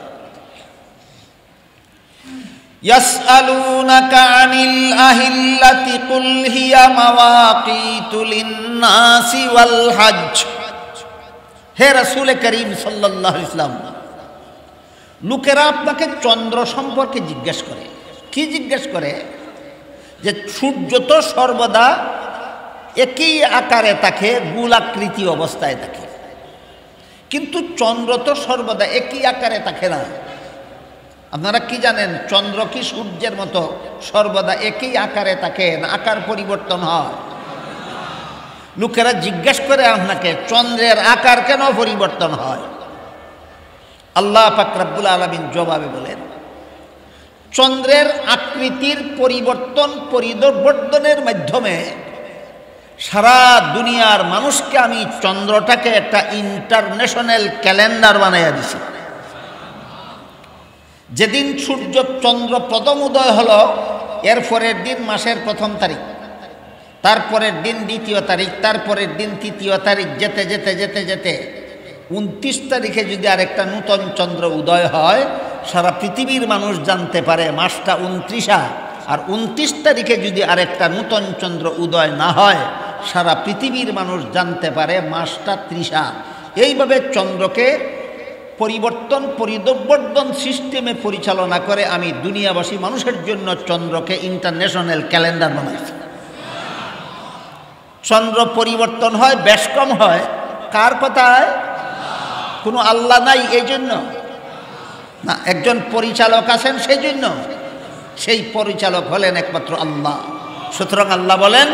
يسألونك عن الأهلة قل هي مواقيت للناس والحج হে রসুল করিম সাল্লাহ ইসলাম লোকেরা আপনাকে চন্দ্র সম্পর্কে জিজ্ঞেস করে কি জিজ্ঞেস করে যে সূর্য তো সর্বদা একই আকারে থাকে গোলাকৃতি অবস্থায় থাকে কিন্তু চন্দ্র তো সর্বদা একই আকারে থাকে না আপনারা কি জানেন, চন্দ্র কি সূর্যের মতো সর্বদা একই আকারে থাকে না আকার পরিবর্তন হয়? লোকেরা জিজ্ঞেস করে আপনাকে, চন্দ্রের আকার কেন পরিবর্তন হয়? আল্লাহ ফাকরাবুল আলমিন জবাবে বলেন, চন্দ্রের আকৃতির পরিবর্তন পরিবর্তনের মাধ্যমে সারা দুনিয়ার মানুষকে আমি চন্দ্রটাকে একটা ইন্টারন্যাশনাল ক্যালেন্ডার বানাইয়া দিছি। যেদিন সূর্য চন্দ্র প্রথম উদয় হলো এর পরের দিন মাসের প্রথম তারিখ। তারপরের দিন দ্বিতীয় তারিখ, তারপরের দিন তৃতীয় তারিখ, যেতে যেতে যেতে যেতে। উনত্রিশ তারিখে যদি আরেকটা নূতন চন্দ্র উদয় হয়, সারা পৃথিবীর মানুষ জানতে পারে মাসটা উনত্রিশা। আর উনত্রিশ তারিখে যদি আরেকটা নূতন চন্দ্র উদয় না হয়, সারা পৃথিবীর মানুষ জানতে পারে মাসটা ত্রিশা। এইভাবে চন্দ্রকে পরিবর্তন পরিবর্তন সিস্টেমে পরিচালনা করে আমি দুনিয়াবাসী মানুষের জন্য চন্দ্রকে ইন্টারন্যাশনাল ক্যালেন্ডার বানাইছি। চন্দ্র পরিবর্তন হয় বেশ কম হয়। কার কথায়? কোনো আল্লাহ নাই, এই জন্য। না, একজন পরিচালক আছেন সেই জন্য সেই পরিচালক হলেন একমাত্র আল্লাহ। সুতরাং আল্লাহ বলেন,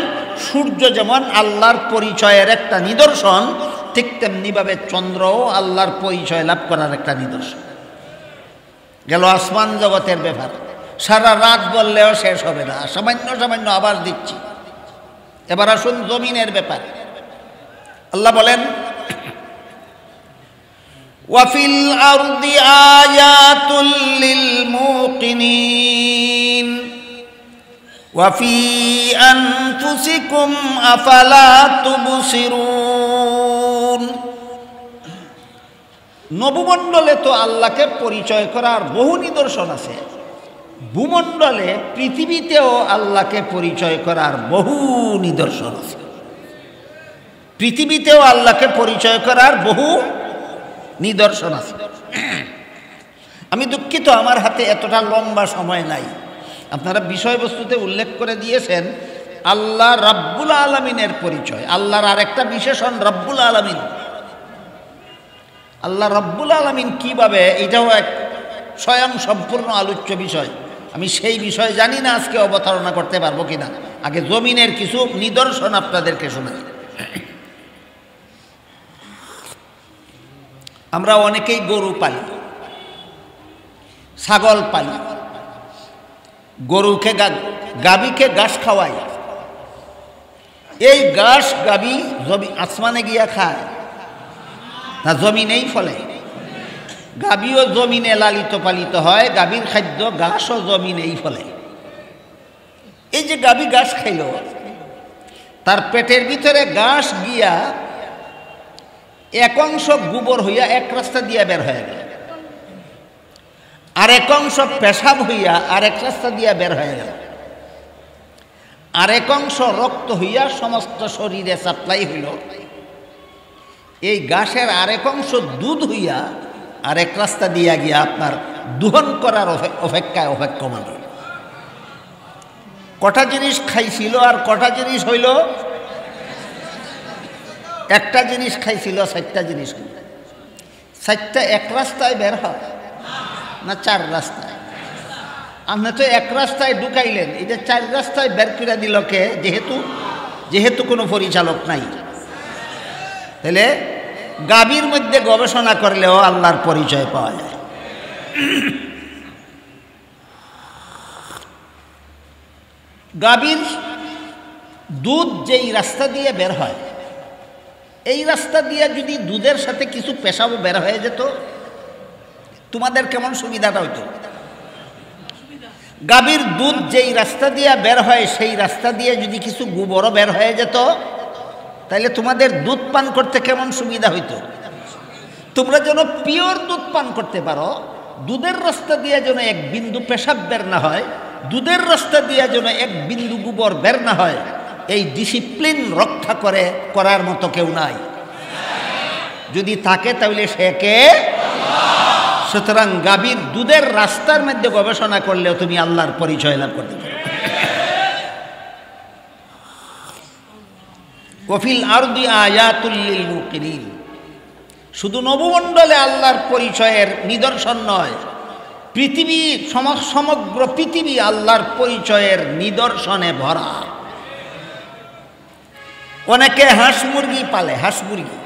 সূর্য যেমন আল্লাহর পরিচয়ের একটা নিদর্শন ঠিক তেমনিভাবে চন্দ্রও আল্লাহর পরিচয় লাভ করার একটা নিদর্শন। গেল আসমান জগতের ব্যাপার। সারা রাত বললেও শেষ হবে না। সামান্য সামান্য আবার দিচ্ছি। এবার আসুন জমিনের ব্যাপার। আল্লাহ বলেন, ওয়াফিল আরদি আয়াতুল লিল মুকিনিন। ওয়াফি আনফুসিকুম আফালা তুবসিরুন। নবমণ্ডলে তো আল্লাহকে পরিচয় করার বহু নিদর্শন আছে। ভূমণ্ডলে পৃথিবীতেও আল্লাহকে পরিচয় করার বহু নিদর্শন আছে। পৃথিবীতেও আল্লাহকে পরিচয় করার বহু নিদর্শন আছে। আমি দুঃখিত, আমার হাতে এতটা লম্বা সময় নাই। আপনারা বিষয়বস্তুতে উল্লেখ করে দিয়েছেন, আল্লাহ রাব্বুল আলমিনের পরিচয়। আল্লাহর আরেকটা বিশেষণ রব্বুল আলমিন। আল্লাহ রব্বুল আলমিন কীভাবে, এটাও এক স্বয়ং সম্পূর্ণ আলোচ্য বিষয়। আমি সেই বিষয় জানি না আজকে অবতারণা করতে পারব কিনা। আগে জমিনের কিছু নিদর্শন আপনাদেরকে শোনাই। আমরা অনেকেই গরু পালি, ছাগল পালি, গরুকে গাবিকে ঘাস খাওয়াই। এই ঘাস গাবি জমি আসমানে গিয়া খায়। না, জমিনেই ফলে। গাবিও জমিনে লালিত পালিত হয়, গাভীর খাদ্য ঘাসও জমিনেই ফলে। এই যে গাবি ঘাস খাইল, তার পেটের ভিতরে ঘাস গিয়া এক অংশ গোবর হইয়া এক রাস্তা দিয়া বের হয়ে গেল। আর এক অংশ পেশাব হইয়া আরেক রাস্তা দিয়া বের হয়ে গেল। আরেক অংশ রক্ত হইয়া সমস্ত শরীরে সাপ্লাই হইল। এই গাছের আরেক অংশ দুধ হইয়া আরেক রাস্তা দিয়া গিয়া আপনার দুহন করার অপেক্ষায় অপেক্ষমান কটা জিনিস খাইছিল আর কটা জিনিস হইল? একটা জিনিস খাইছিল, চারটা জিনিস হইল। চারটা এক রাস্তায় বের হয় না চার রাস্তায়? আপনি তো এক রাস্তায় ঢুকাইলেন এটা চার রাস্তায় বের করে দিল কে? যেহেতু যেহেতু কোনো পরিচালক নাই। তাহলে গাভীর মধ্যে গবেষণা করলেও আল্লাহর পরিচয় পাওয়া যায়। গাভীর দুধ যেই রাস্তা দিয়ে বের হয়, এই রাস্তা দিয়ে যদি দুধের সাথে কিছু পেশাবও বের হয়ে যেত, তোমাদের কেমন সুবিধাটা হইতো? গাভীর দুধ যেই রাস্তা দিয়ে বের হয়, সেই রাস্তা দিয়ে যদি কিছু গোবরও বের হয়ে যেত তাহলে তোমাদের দুধ পান করতে কেমন সুবিধা হইতো? তোমরা যেন পিওর দুধ পান করতে পারো, দুধের রাস্তা দিয়ে যেন এক বিন্দু পেশাব বের না হয়, দুধের রাস্তা দিয়ে যেন এক বিন্দু গোবর বের না হয়, এই ডিসিপ্লিন রক্ষা করে, করার মতো কেউ নাই। যদি থাকে তাহলে সে কে? সুতরাং গাভীর দুধের রাস্তার মধ্যে গবেষণা করলেও তুমি আল্লাহর পরিচয় লাভ করতে পারো। কফিল আরদি আয়াতুল্লিল মুকিরিন শুধু নবমণ্ডলে আল্লাহর পরিচয়ের নিদর্শন নয়, পৃথিবী সমগ্র পৃথিবী আল্লাহর পরিচয়ের নিদর্শনে ভরা। অনেকে হাঁস মুরগি পালে, হাঁস মুরগি।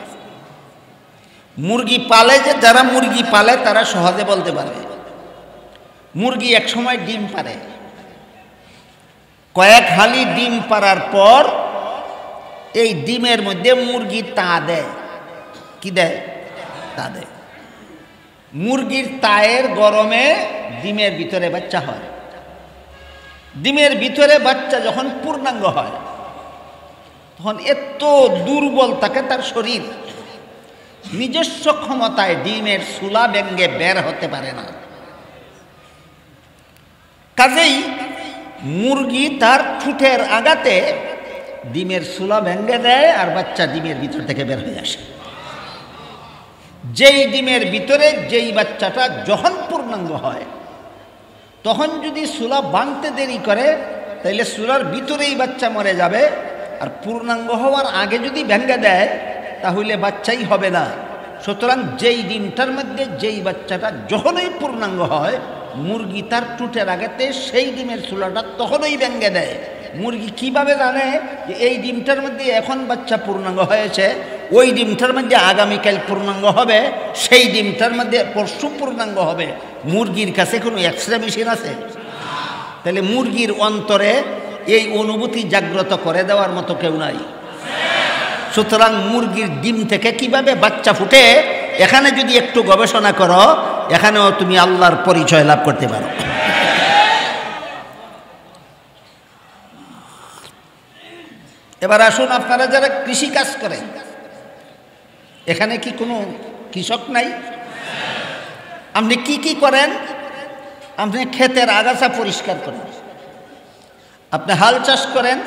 মুরগি পালে যে, যারা মুরগি পালে তারা সহজে বলতে পারবে মুরগি এক সময় ডিম পারে। কয়েক হালি ডিম পারার পর এই ডিমের মধ্যে মুরগি তা দেয়। কি দেয়? তা দেয়। মুরগির তায়ের গরমে ডিমের ভিতরে বাচ্চা হয়। ডিমের ভিতরে বাচ্চা যখন পূর্ণাঙ্গ হয়, তখন এত দুর্বল থাকে তার শরীর। নিজস্ব ক্ষমতায় ডিমের সুলা ব্যঙ্গে বের হতে পারে না। কাজেই মুরগি তার ঠুটের আগাতে ডিমের সুলা ভেঙ্গে দেয় আর বাচ্চা ডিমের ভিতর থেকে বের হয়ে আসে। যেই ডিমের ভিতরে যেই বাচ্চাটা যখন পূর্ণাঙ্গ হয়, তখন যদি সুলা বাঁধতে দেরি করে তাহলে সুলার ভিতরেই বাচ্চা মরে যাবে। আর পূর্ণাঙ্গ হওয়ার আগে যদি ভেঙ্গে দেয়, তাহলে বাচ্চাই হবে না। সুতরাং যেই ডিমটার মধ্যে যেই বাচ্চাটা যখনই পূর্ণাঙ্গ হয়, মুরগি তার টুটের আগেতে সেই ডিমের চুলাটা তখনই ব্যঙ্গে দেয়। মুরগি কীভাবে জানে যে এই ডিমটার মধ্যে এখন বাচ্চা পূর্ণাঙ্গ হয়েছে, ওই ডিমটার মধ্যে আগামীকাল পূর্ণাঙ্গ হবে, সেই ডিমটার মধ্যে পরশু পূর্ণাঙ্গ হবে। মুরগির কাছে কোনো এক্স রে মেশিন আছে? তাহলে মুরগির অন্তরে এই অনুভূতি জাগ্রত করে দেওয়ার মতো কেউ নাই। সুতরাং মুরগির ডিম থেকে কীভাবে বাচ্চা ফুটে, এখানে যদি একটু গবেষণা করো, এখানেও তুমি আল্লাহর পরিচয় লাভ করতে পারো। এবার আসুন আপনারা যারা কৃষি কাজ করেন এখানে কি কোনো কৃষক নাই? আপনি কি কি করেন? আপনি ক্ষেতের আগাছা পরিষ্কার করেন, আপনি হাল চাষ করেন,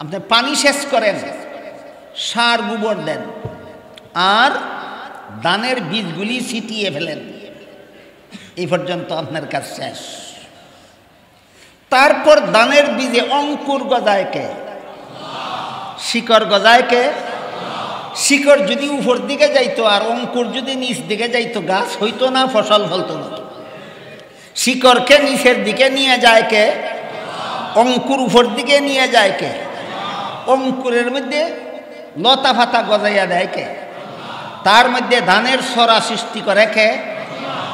আপনি পানি সেচ করেন, সার গোবর দেন, আর দানের বীজগুলি ছিটিয়ে ফেলেন। এই পর্যন্ত আপনার কাজ শেষ। তারপর দানের বীজে অঙ্কুর গজায় কে? শিকড় গজায় কে? শিকড় যদি উপর দিকে যাইতো আর অঙ্কুর যদি নিচ দিকে যাইতো, গাছ হইতো না, ফসল ফলতো না। শিকড়কে নিচের দিকে নিয়ে যায় কে? অঙ্কুর উপর দিকে নিয়ে যায় কে? অঙ্কুরের মধ্যে লতা ফাতা গজাইয়া দেয় কে? তার মধ্যে ধানের সরা সৃষ্টি করে কে?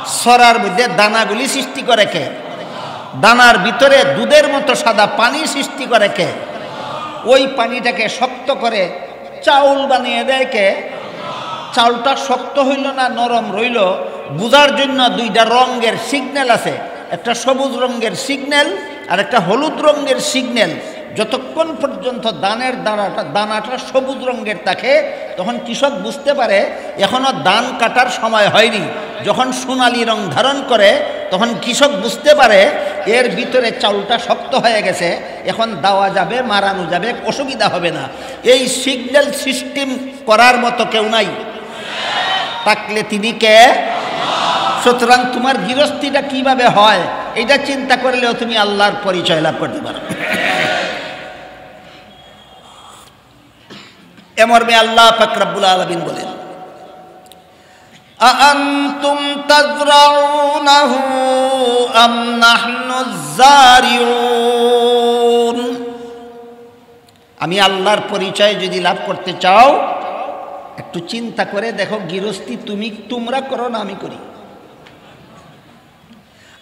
সরার মধ্যে দানাগুলি সৃষ্টি করে কে? দানার ভিতরে দুধের মতো সাদা পানি সৃষ্টি করে কে? ওই পানিটাকে শক্ত করে চাউল বানিয়ে দেয় কে? চাউলটা শক্ত হইল না, নরম রইল। বুঝার জন্য দুইটা রঙের সিগন্যাল আছে। একটা সবুজ রঙের সিগন্যাল আর একটা হলুদ রঙের সিগন্যাল যতক্ষণ পর্যন্ত দানের দানাটা দানাটা সবুজ রঙের থাকে, তখন কৃষক বুঝতে পারে এখনও দান কাটার সময় হয়নি। যখন সোনালি রং ধারণ করে, তখন কৃষক বুঝতে পারে, এর ভিতরে চাউলটা শক্ত হয়ে গেছে, এখন দেওয়া যাবে, মারানো যাবে, অসুবিধা হবে না। এই সিগন্যাল সিস্টেম করার মতো কেউ নাই। থাকলে তিনি কে? সুতরাং তোমার গৃহস্থিটা কীভাবে হয়? এটা চিন্তা করলেও তুমি আল্লাহর পরিচয় লাভ করতে পারো এমর্মে আল্লাহ ফাকরাবুল আলমিন বলেন أأنتم تزرعونه أم نحن الزارعون আমি আল্লাহর পরিচয় যদি লাভ করতে চাও একটু চিন্তা করে দেখো গৃহস্থী তুমি তোমরা করো না আমি করি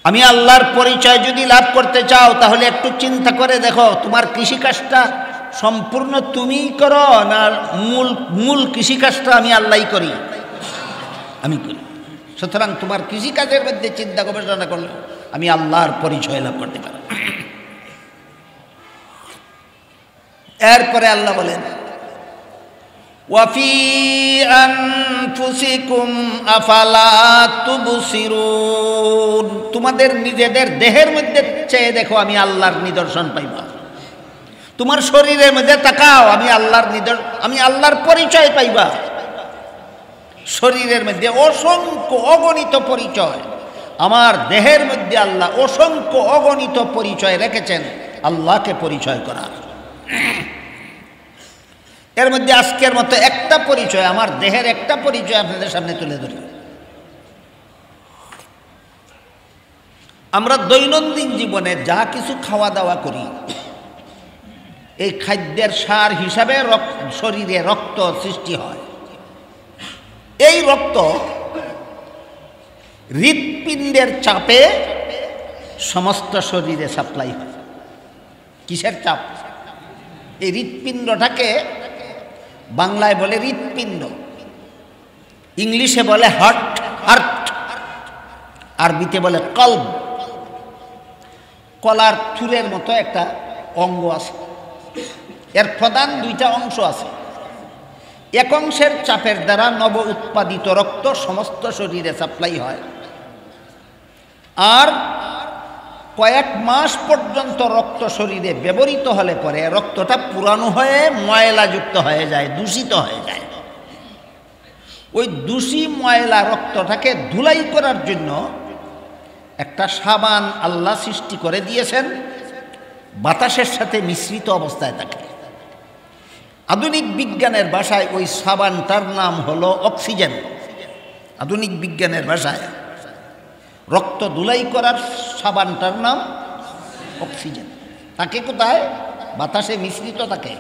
আমি আল্লাহর পরিচয় যদি লাভ করতে চাও, তাহলে একটু চিন্তা করে দেখো, তোমার কৃষিকাজটা সম্পূর্ণ তুমিই করো না মূল মূল কৃষিকাজটা আমি আল্লাহই করি? আমি করি। সুতরাং তোমার কৃষিকাজের মধ্যে চিন্তা গবেষণা করলে আমি আল্লাহর পরিচয় লাভ করতে পারি এরপরে আল্লাহ বলেন ওয়াফি আনফুসিকুম আফালা তুবসিরুন তোমাদের নিজেদের দেহের মধ্যে চেয়ে দেখো, আমি আল্লাহর নিদর্শন পাইবা। তোমার শরীরের মধ্যে তাকাও, আমি আল্লাহর নিদর, আমি আল্লাহর পরিচয় পাইবা। শরীরের মধ্যে অসংখ্য অগণিত পরিচয়। আমার দেহের মধ্যে আল্লাহ অসংখ্য অগণিত পরিচয় রেখেছেন। আল্লাহকে পরিচয় করার এর মধ্যে আজকের মতো একটা পরিচয়, আমার দেহের একটা পরিচয় আপনাদের সামনে তুলে ধরি। আমরা দৈনন্দিন জীবনে যা কিছু খাওয়া দাওয়া করি, এই খাদ্যের সার হিসাবে শরীরে রক্ত সৃষ্টি হয়। এই রক্ত হৃৎপিণ্ডের চাপে সমস্ত শরীরে সাপ্লাই হয়। কিসের চাপ? এই হৃৎপিণ্ডটাকে বাংলায় বলে হৃৎপিণ্ড, ইংলিশে বলে হার্ট হার্ট আরবিতে বলে কল্ব কলার চুরের মতো একটা অঙ্গ আছে। এর প্রধান দুইটা অংশ আছে। এক অংশের চাপের দ্বারা নব উৎপাদিত রক্ত সমস্ত শরীরে সাপ্লাই হয়। আর কয়েক মাস পর্যন্ত রক্ত শরীরে ব্যবহৃত হলে পরে রক্তটা পুরানো হয়ে ময়লাযুক্ত হয়ে যায়, দূষিত হয়ে যায়। ওই দূষী ময়লা রক্তটাকে ধুলাই করার জন্য একটা সাবান আল্লাহ সৃষ্টি করে দিয়েছেন, বাতাসের সাথে মিশ্রিত অবস্থায় থাকে। আধুনিক বিজ্ঞানের ভাষায় ওই সাবানটার নাম হলো অক্সিজেন। আধুনিক বিজ্ঞানের ভাষায় রক্ত দুলাই করার সাবানটার নাম অক্সিজেন। তাকে কোথায়? বাতাসে মিশ্রিত থাকে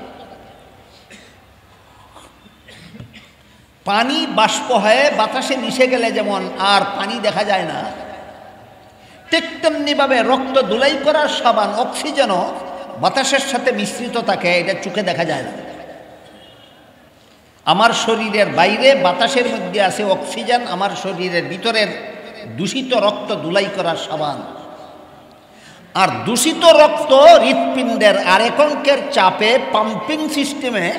পানি বাষ্প হয়ে বাতাসে মিশে গেলে যেমন আর পানি দেখা যায় না, ঠিক তেমনিভাবে রক্ত দুলাই করার সাবান অক্সিজেনও বাতাসের সাথে মিশ্রিত থাকে, এটা চোখে দেখা যায় না। আমার শরীরের বাইরে বাতাসের মধ্যে আছে অক্সিজেন, আমার শরীরের ভিতরের দূষিত রক্ত দুলাই করার সাবান আর দূষিত রক্ত হৃৎপিণ্ডের আরেক অঙ্কের চাপে পাম্পিং সিস্টেমে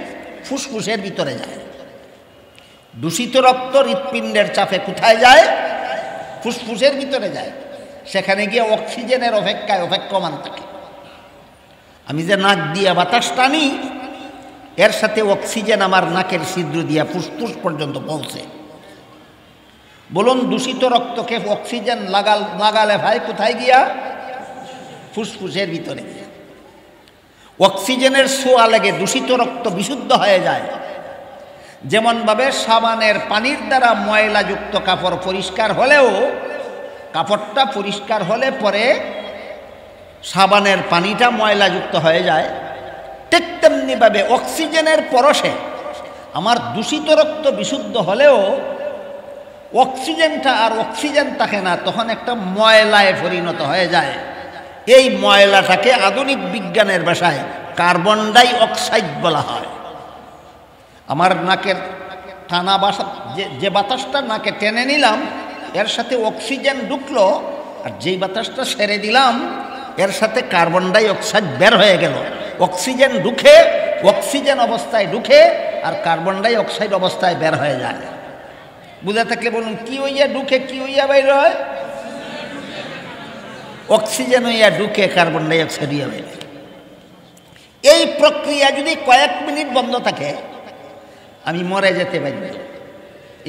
ফুসফুসের ভিতরে যায়। দূষিত রক্ত হৃৎপিণ্ডের চাপে কোথায় যায়? ফুসফুসের ভিতরে যায়। সেখানে গিয়ে অক্সিজেনের অপেক্ষায় অপেক্ষমান থাকে। আমি যে নাক দিয়ে বাতাস টানি, এর সাথে অক্সিজেন আমার নাকের ছিদ্র দিয়া ফুসফুস পর্যন্ত পৌঁছে। বলুন, দূষিত রক্তকে অক্সিজেন লাগাল লাগালে ভাই কোথায় গিয়া? ফুসফুসের ভিতরে অক্সিজেনের সোয়া লেগে দূষিত রক্ত বিশুদ্ধ হয়ে যায়। যেমনভাবে সাবানের পানির দ্বারা ময়লাযুক্ত কাপড় পরিষ্কার হলেও, কাপড়টা পরিষ্কার হলে পরে সাবানের পানিটা ময়লাযুক্ত হয়ে যায়, ঠিক তেমনিভাবে অক্সিজেনের পরশে আমার দূষিত রক্ত বিশুদ্ধ হলেও অক্সিজেনটা আর অক্সিজেন থাকে না, তখন একটা ময়লায় পরিণত হয়ে যায়। এই ময়লাটাকে আধুনিক বিজ্ঞানের ভাষায় কার্বন ডাই অক্সাইড বলা হয়। আমার নাকের টানা বাসা, যে যে বাতাসটা নাকে টেনে নিলাম, এর সাথে অক্সিজেন ঢুকলো, আর যেই বাতাসটা সেরে দিলাম, এর সাথে কার্বন ডাই অক্সাইড বের হয়ে গেল। অক্সিজেন ঢুকে, অক্সিজেন অবস্থায় ঢুকে, আর কার্বন ডাই অক্সাইড অবস্থায় বের হয়ে যায়। বুঝে থাকলে বলুন, কি হইয়া ঢুকে, কি হইয়া বাইর হয়? অক্সিজেন হইয়া ঢুকে, কার্বন ডাই অক্সাইড হইয়া বাইর এই প্রক্রিয়া যদি কয়েক মিনিট বন্ধ থাকে, আমি মরে যেতে পারি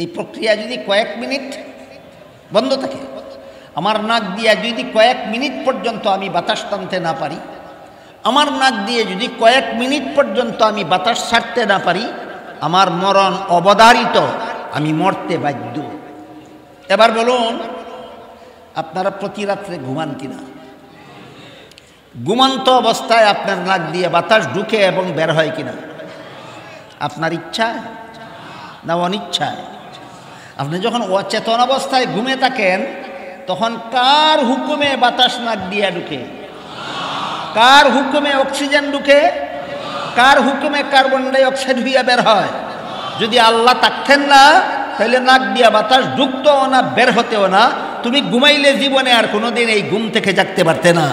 এই প্রক্রিয়া যদি কয়েক মিনিট বন্ধ থাকে, আমার নাক দিয়ে যদি কয়েক মিনিট পর্যন্ত আমি বাতাস টানতে না পারি, আমার নাক দিয়ে যদি কয়েক মিনিট পর্যন্ত আমি বাতাস ছাড়তে না পারি, আমার মরণ অবধারিত। আমি মরতে বাধ্য। এবার বলুন, আপনারা প্রতি রাত্রে ঘুমান কিনা? ঘুমান্ত অবস্থায় আপনার নাক দিয়ে বাতাস ঢুকে এবং বের হয় কিনা? আপনার ইচ্ছায় না অনিচ্ছায় আপনি যখন অচেতন অবস্থায় ঘুমে থাকেন, তখন কার হুকুমে বাতাস নাক দিয়ে ঢুকে? কার হুকুমে অক্সিজেন ঢুকে? কার হুকুমে কার্বন ডাই অক্সাইড হইয়া বের হয়? যদি আল্লাহ থাকতেন না, তাহলে নাক দিয়া বাতাস ঢুকতেও না, বের হতেও না। তুমি ঘুমাইলে জীবনে আর কোনোদিন এই ঘুম থেকে জাগতে পারতে না।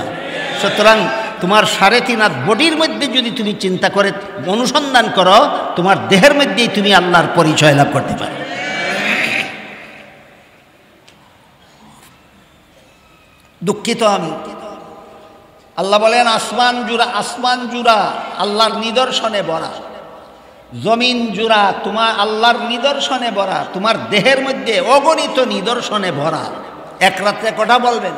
সুতরাং তোমার সাড়ে তিন হাত বডির মধ্যে যদি তুমি চিন্তা করে, অনুসন্ধান করো, তোমার দেহের মধ্যেই তুমি আল্লাহর পরিচয় লাভ করতে পারো। দুঃখিত আমি। আল্লাহ বলেন, আসমান জুড়া আসমান জুড়া, আল্লাহর নিদর্শনে ভরা। জমিন জুড়া তোমার আল্লাহর নিদর্শনে ভরা, তোমার দেহের মধ্যে অগণিত নিদর্শনে ভরা। এক রাত্রে কটা বলবেন।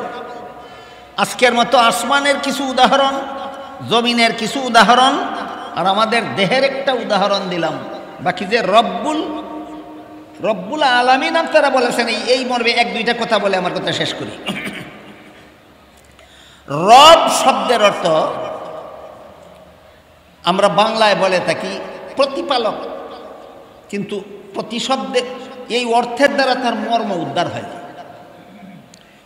আজকের মতো আসমানের কিছু উদাহরণ, জমিনের কিছু উদাহরণ, আর আমাদের দেহের একটা উদাহরণ দিলাম। বাকি যে রব্বুল রব্বুল আলমিন আপনারা বলেছেন, এই এই মর্মে এক দুইটা কথা বলে আমার কথা শেষ করি। রব শব্দের অর্থ আমরা বাংলায় বলে থাকি প্রতিপালক। কিন্তু প্রতি শব্দে এই অর্থের দ্বারা তার মর্ম উদ্ধার হয়।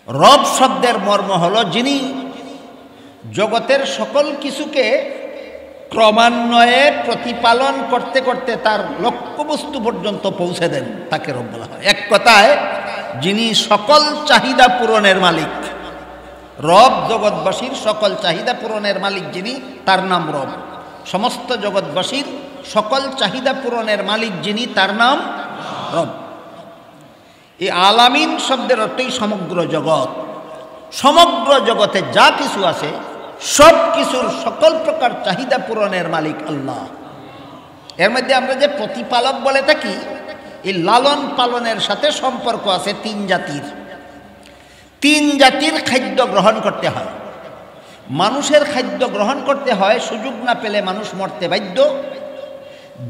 রব শব্দের মর্ম হল যিনি জগতের সকল কিছুকে ক্রমান্বয়ে প্রতিপালন করতে করতে তার লক্ষ্যবস্তু পর্যন্ত পৌঁছে দেন তাকে রব বলা হয়। এক কথায়, যিনি সকল চাহিদা পূরণের মালিক, রব জগৎবাসীর সকল চাহিদা পূরণের মালিক যিনি, তার নাম রব। সমস্ত জগৎবাসীর সকল চাহিদা পূরণের মালিক যিনি, তার নাম রব। এই আলামিন শব্দের অর্থই সমগ্র জগৎ। সমগ্র জগতে যা কিছু আছে, সব কিছুর সকল প্রকার চাহিদা পূরণের মালিক আল্লাহ। এর মধ্যে আমরা যে প্রতিপালক বলে থাকি, এই লালন পালনের সাথে সম্পর্ক আছে তিন জাতির। তিন জাতির খাদ্য গ্রহণ করতে হয়। মানুষের খাদ্য গ্রহণ করতে হয়, সুযোগ না পেলে মানুষ মরতে বাধ্য।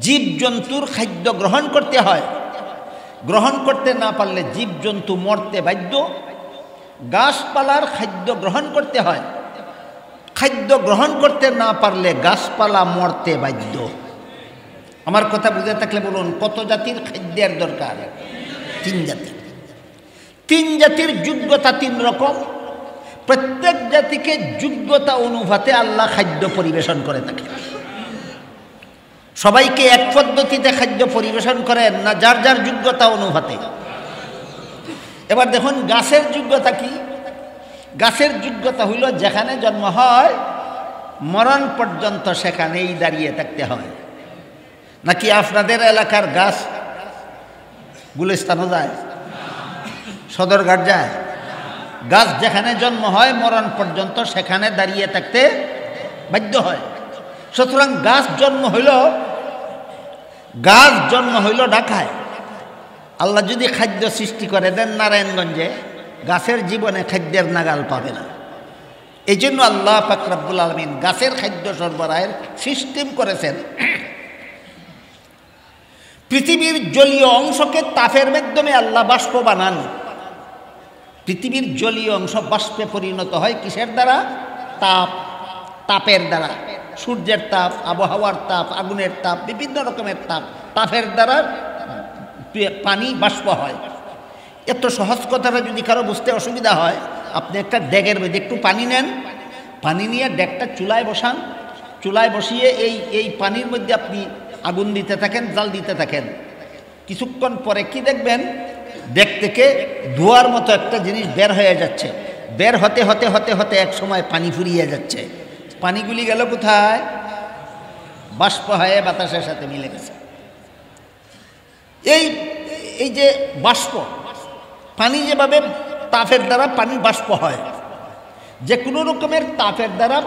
জীবজন্তুর খাদ্য গ্রহণ করতে হয়। গ্রহণ করতে না পারলে জীবজন্তু মরতে বাধ্য। গাছপালার খাদ্য গ্রহণ করতে হয়। খাদ্য গ্রহণ করতে না পারলে গাছপালা মরতে বাধ্য। আমার কথা বুঝে থাকলে বলুন, কত জাতির খাদ্যের দরকার? তিন জাতি। তিন জাতির যোগ্যতা তিন রকম। প্রত্যেক জাতিকে যোগ্যতা অনুপাতে আল্লাহ খাদ্য পরিবেশন করে থাকে সবাইকে এক পদ্ধতিতে খাদ্য পরিবেশন করেন না যার যার যোগ্যতা অনুপাতে। এবার দেখুন, গাছের যোগ্যতা কি? গাছের যোগ্যতা হইল যেখানে জন্ম হয়, মরণ পর্যন্ত সেখানেই দাঁড়িয়ে থাকতে হয়। নাকি আপনাদের এলাকার গাছ গুলিস্তানও যায়? সদরঘাট যায়? গাছ যেখানে জন্ম হয়, মরণ পর্যন্ত সেখানে দাঁড়িয়ে থাকতে বাধ্য হয়। সুতরাং গাছ জন্ম হইল, গাছ জন্ম হইল ঢাকায়। আল্লাহ যদি খাদ্য সৃষ্টি করে দেন নারায়ণগঞ্জে, গাছের জীবনে খাদ্যের নাগাল পাবে না। এই জন্য আল্লাহ ফাকরাবুল আলমিন গাছের খাদ্য সরবরাহের সিস্টেম করেছেন। পৃথিবীর জলীয় অংশকে তাপের মাধ্যমে আল্লাহ বাষ্প বানান। পৃথিবীর জলীয় অংশ বাষ্পে পরিণত হয় কিসের দ্বারা? তাপ, তাপের দ্বারা। সূর্যের তাপ, আবহাওয়ার তাপ, আগুনের তাপ, বিভিন্ন রকমের তাপ। তাপের দ্বারা পানি বাষ্প হয়। এত সহজ কথাটা যদি কারও বুঝতে অসুবিধা হয়, আপনি একটা ড্যাগের মধ্যে একটু পানি নেন। পানি নিয়ে ড্যাগটা চুলায় বসান। চুলায় বসিয়ে এই এই পানির মধ্যে আপনি আগুন দিতে থাকেন, জাল দিতে থাকেন। কিছুক্ষণ পরে কি দেখবেন? ডেক থেকে ধোয়ার মতো একটা জিনিস বের হয়ে যাচ্ছে। বের হতে হতে হতে হতে এক সময় পানি ফুরিয়ে যাচ্ছে। পানিগুলি গেল কোথায়? বাষ্প হয়ে বাতাসের সাথে মিলে গেছে। এই এই যে বাষ্প, পানি যেভাবে তাপের দ্বারা পানি বাষ্প হয়, যে কোনো রকমের তাপের দ্বারা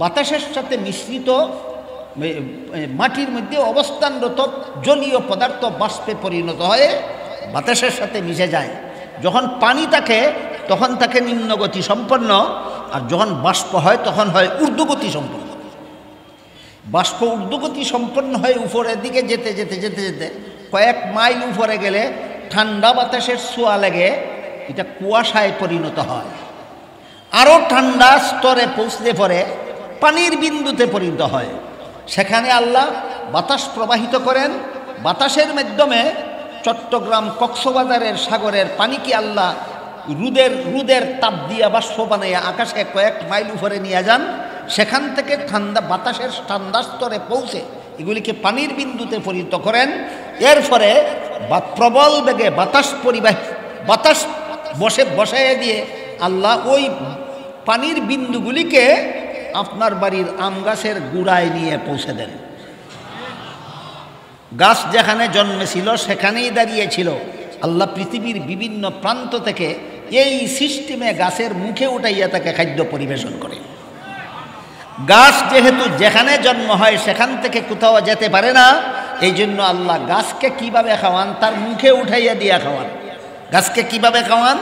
বাতাসের সাথে মিশ্রিত মাটির মধ্যে অবস্থানরত জলীয় পদার্থ বাষ্পে পরিণত হয়ে বাতাসের সাথে মিশে যায়। যখন পানি থাকে, তখন তাকে নিম্নগতি সম্পন্ন আর যখন বাষ্প হয়, তখন হয় ঊর্ধ্বগতি সম্পন্ন। বাষ্প ঊর্ধ্বগতি সম্পন্ন হয়ে উপরের দিকে যেতে যেতে যেতে যেতে কয়েক মাইল উপরে গেলে ঠান্ডা বাতাসের ছোঁয়া লেগে এটা কুয়াশায় পরিণত হয়। আরও ঠান্ডা স্তরে পৌঁছতে পরে পানির বিন্দুতে পরিণত হয়। সেখানে আল্লাহ বাতাস প্রবাহিত করেন। বাতাসের মাধ্যমে চট্টগ্রাম কক্সবাজারের সাগরের পানিকে আল্লাহ রুদের রুদের তাপ দিয়া বাষ্প বানাইয়া আকাশে কয়েক মাইল উপরে নিয়ে যান, সেখান থেকে ঠান্ডা বাতাসের ঠান্ডা স্তরে পৌঁছে এগুলিকে পানির বিন্দুতে পরিণত করেন। এর ফলে প্রবল বেগে বাতাস পরিবাহ, বাতাস বসে, বসাইয়ে দিয়ে আল্লাহ ওই পানির বিন্দুগুলিকে আপনার বাড়ির আম গাছের গুড়ায় নিয়ে পৌঁছে দেন। গাছ যেখানে জন্মেছিল সেখানেই দাঁড়িয়েছিল আল্লাহ পৃথিবীর বিভিন্ন প্রান্ত থেকে এই সিস্টেমে গাছের মুখে উঠাইয়া তাকে খাদ্য পরিবেশন করে। গাছ যেহেতু যেখানে জন্ম হয় সেখান থেকে কোথাও যেতে পারে না, এই জন্য আল্লাহ গাছকে কীভাবে খাওয়ান, তার মুখে উঠাইয়া দিয়া খাওয়ান। গাছকে কীভাবে খাওয়ান?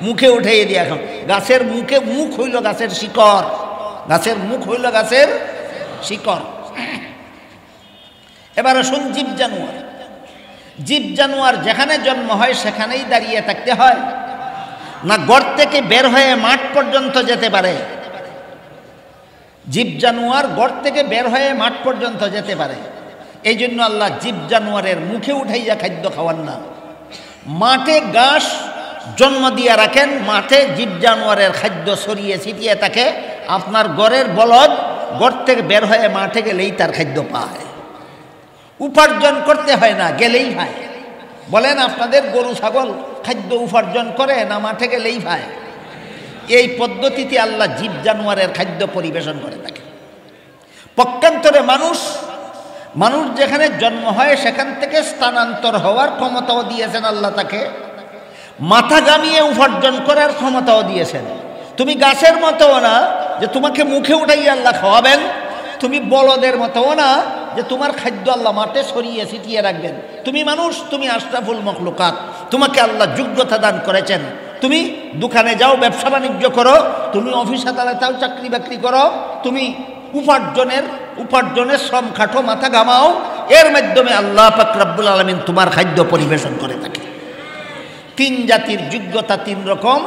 মুখে উঠাইয়া দিয়া খাওয়ান। গাছের মুখে মুখ হইল গাছের শিকড়। গাছের মুখ হইল গাছের শিকড়। এবার আসুন জীব জানোয়ার। জীব জানোয়ার যেখানে জন্ম হয় সেখানেই দাঁড়িয়ে থাকতে হয়। না গড় থেকে বের হয়ে মাঠ পর্যন্ত যেতে পারে। জীব জানোয়ার গড় থেকে বের হয়ে মাঠ পর্যন্ত যেতে পারে। এই জন্য আল্লাহ জীব জানোয়ারের মুখে উঠাইয়া খাদ্য খাওয়ান না। মাঠে ঘাস জন্ম দিয়ে রাখেন, মাঠে জীব জানোয়ারের খাদ্য সরিয়ে ছিটিয়ে থাকে। আপনার গড়ের বলদ গড় থেকে বের হয়ে মাঠে গেলেই তার খাদ্য পায়। উপার্জন করতে হয় না, গেলেই ভাই বলেন, আপনাদের গরু, ছাগল খাদ্য উপার্জন করে না মাঠে গেলেই ভাই? এই পদ্ধতিতে আল্লাহ জীব জানোয়ারের খাদ্য পরিবেশন করে থাকে। পক্ষান্তরে মানুষ মানুষ যেখানে জন্ম হয় সেখান থেকে স্থানান্তর হওয়ার ক্ষমতাও দিয়েছেন আল্লাহ তাকে। মাথা গামিয়ে উপার্জন করার ক্ষমতাও দিয়েছেন। তুমি গাছের মতোও না যে তোমাকে মুখে উঠাইয়া আল্লাহ খাওয়াবেন, তুমি বলদের মতোও না যে তোমার খাদ্য আল্লাহ মাঠে সরিয়ে ছিটিয়ে রাখবেন। তুমি মানুষ, তুমি আশরাফুল মখলুকাত। তোমাকে আল্লাহ যোগ্যতা দান করেছেন। তুমি দোকানে যাও, ব্যবসা বাণিজ্য করো, তুমি অফিস আদালতেও চাকরি বাকরি করো, তুমি উপার্জনের উপার্জনের শ্রম খাটো, মাথা ঘামাও, এর মাধ্যমে আল্লাহ পাকরাবুল আলমিন তোমার খাদ্য পরিবেশন করে থাকে। তিন জাতির যোগ্যতা তিন রকম,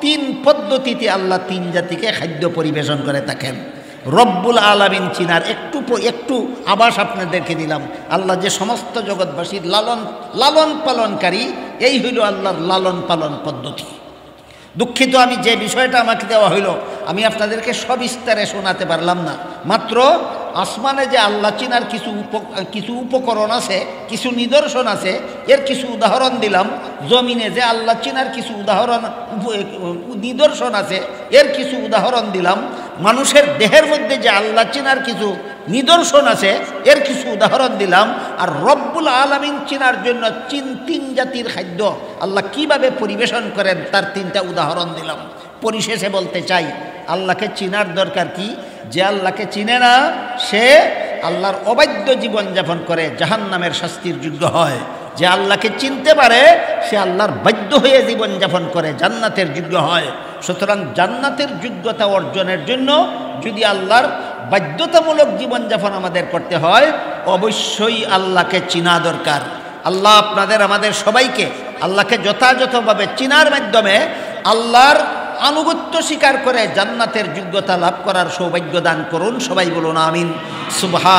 তিন পদ্ধতিতে আল্লাহ তিন জাতিকে খাদ্য পরিবেশন করে থাকেন। রব্বুল আলমিন চিনার একটু একটু আবাস আপনাদেরকে দিলাম। আল্লাহ যে সমস্ত জগৎবাসীর লালন লালন পালনকারী, এই হইল আল্লাহর লালন পালন পদ্ধতি। দুঃখিত আমি যে বিষয়টা আমাকে দেওয়া হইল, আমি আপনাদেরকে সবিস্তারে শোনাতে পারলাম না। মাত্র আসমানে যে আল্লাহ চিনার কিছু উপ কিছু উপকরণ আছে, কিছু নিদর্শন আছে, এর কিছু উদাহরণ দিলাম। জমিনে যে আল্লাহ চিনার কিছু উদাহরণ নিদর্শন আছে, এর কিছু উদাহরণ দিলাম। মানুষের দেহের মধ্যে যে আল্লাহ চিনার কিছু নিদর্শন আছে, এর কিছু উদাহরণ দিলাম। আর রব্বুল আলমিন চিনার জন্য চিন তিন জাতির খাদ্য আল্লাহ কীভাবে পরিবেশন করেন, তার তিনটা উদাহরণ দিলাম। পরিশেষে বলতে চাই, আল্লাহকে চিনার দরকার কি? যে আল্লাহকে চিনে না, সে আল্লাহর অবাধ্য জীবনযাপন করে জাহান নামের শাস্তির যোগ্য হয়। যে আল্লাহকে চিনতে পারে, সে আল্লাহর বাধ্য হয়ে জীবনযাপন করে জান্নাতের যোগ্য হয়। সুতরাং জান্নাতের যোগ্যতা অর্জনের জন্য যদি আল্লাহর বাধ্যতামূলক জীবনযাপন আমাদের করতে হয়, অবশ্যই আল্লাহকে চিনা দরকার। আল্লাহ আপনাদের, আমাদের সবাইকে আল্লাহকে যথাযথভাবে চিনার মাধ্যমে আল্লাহর আনুগত্য স্বীকার করে জান্নাতের যোগ্যতা লাভ করার সৌভাগ্য দান করুন। সবাই বলুন আমিন। সুবহা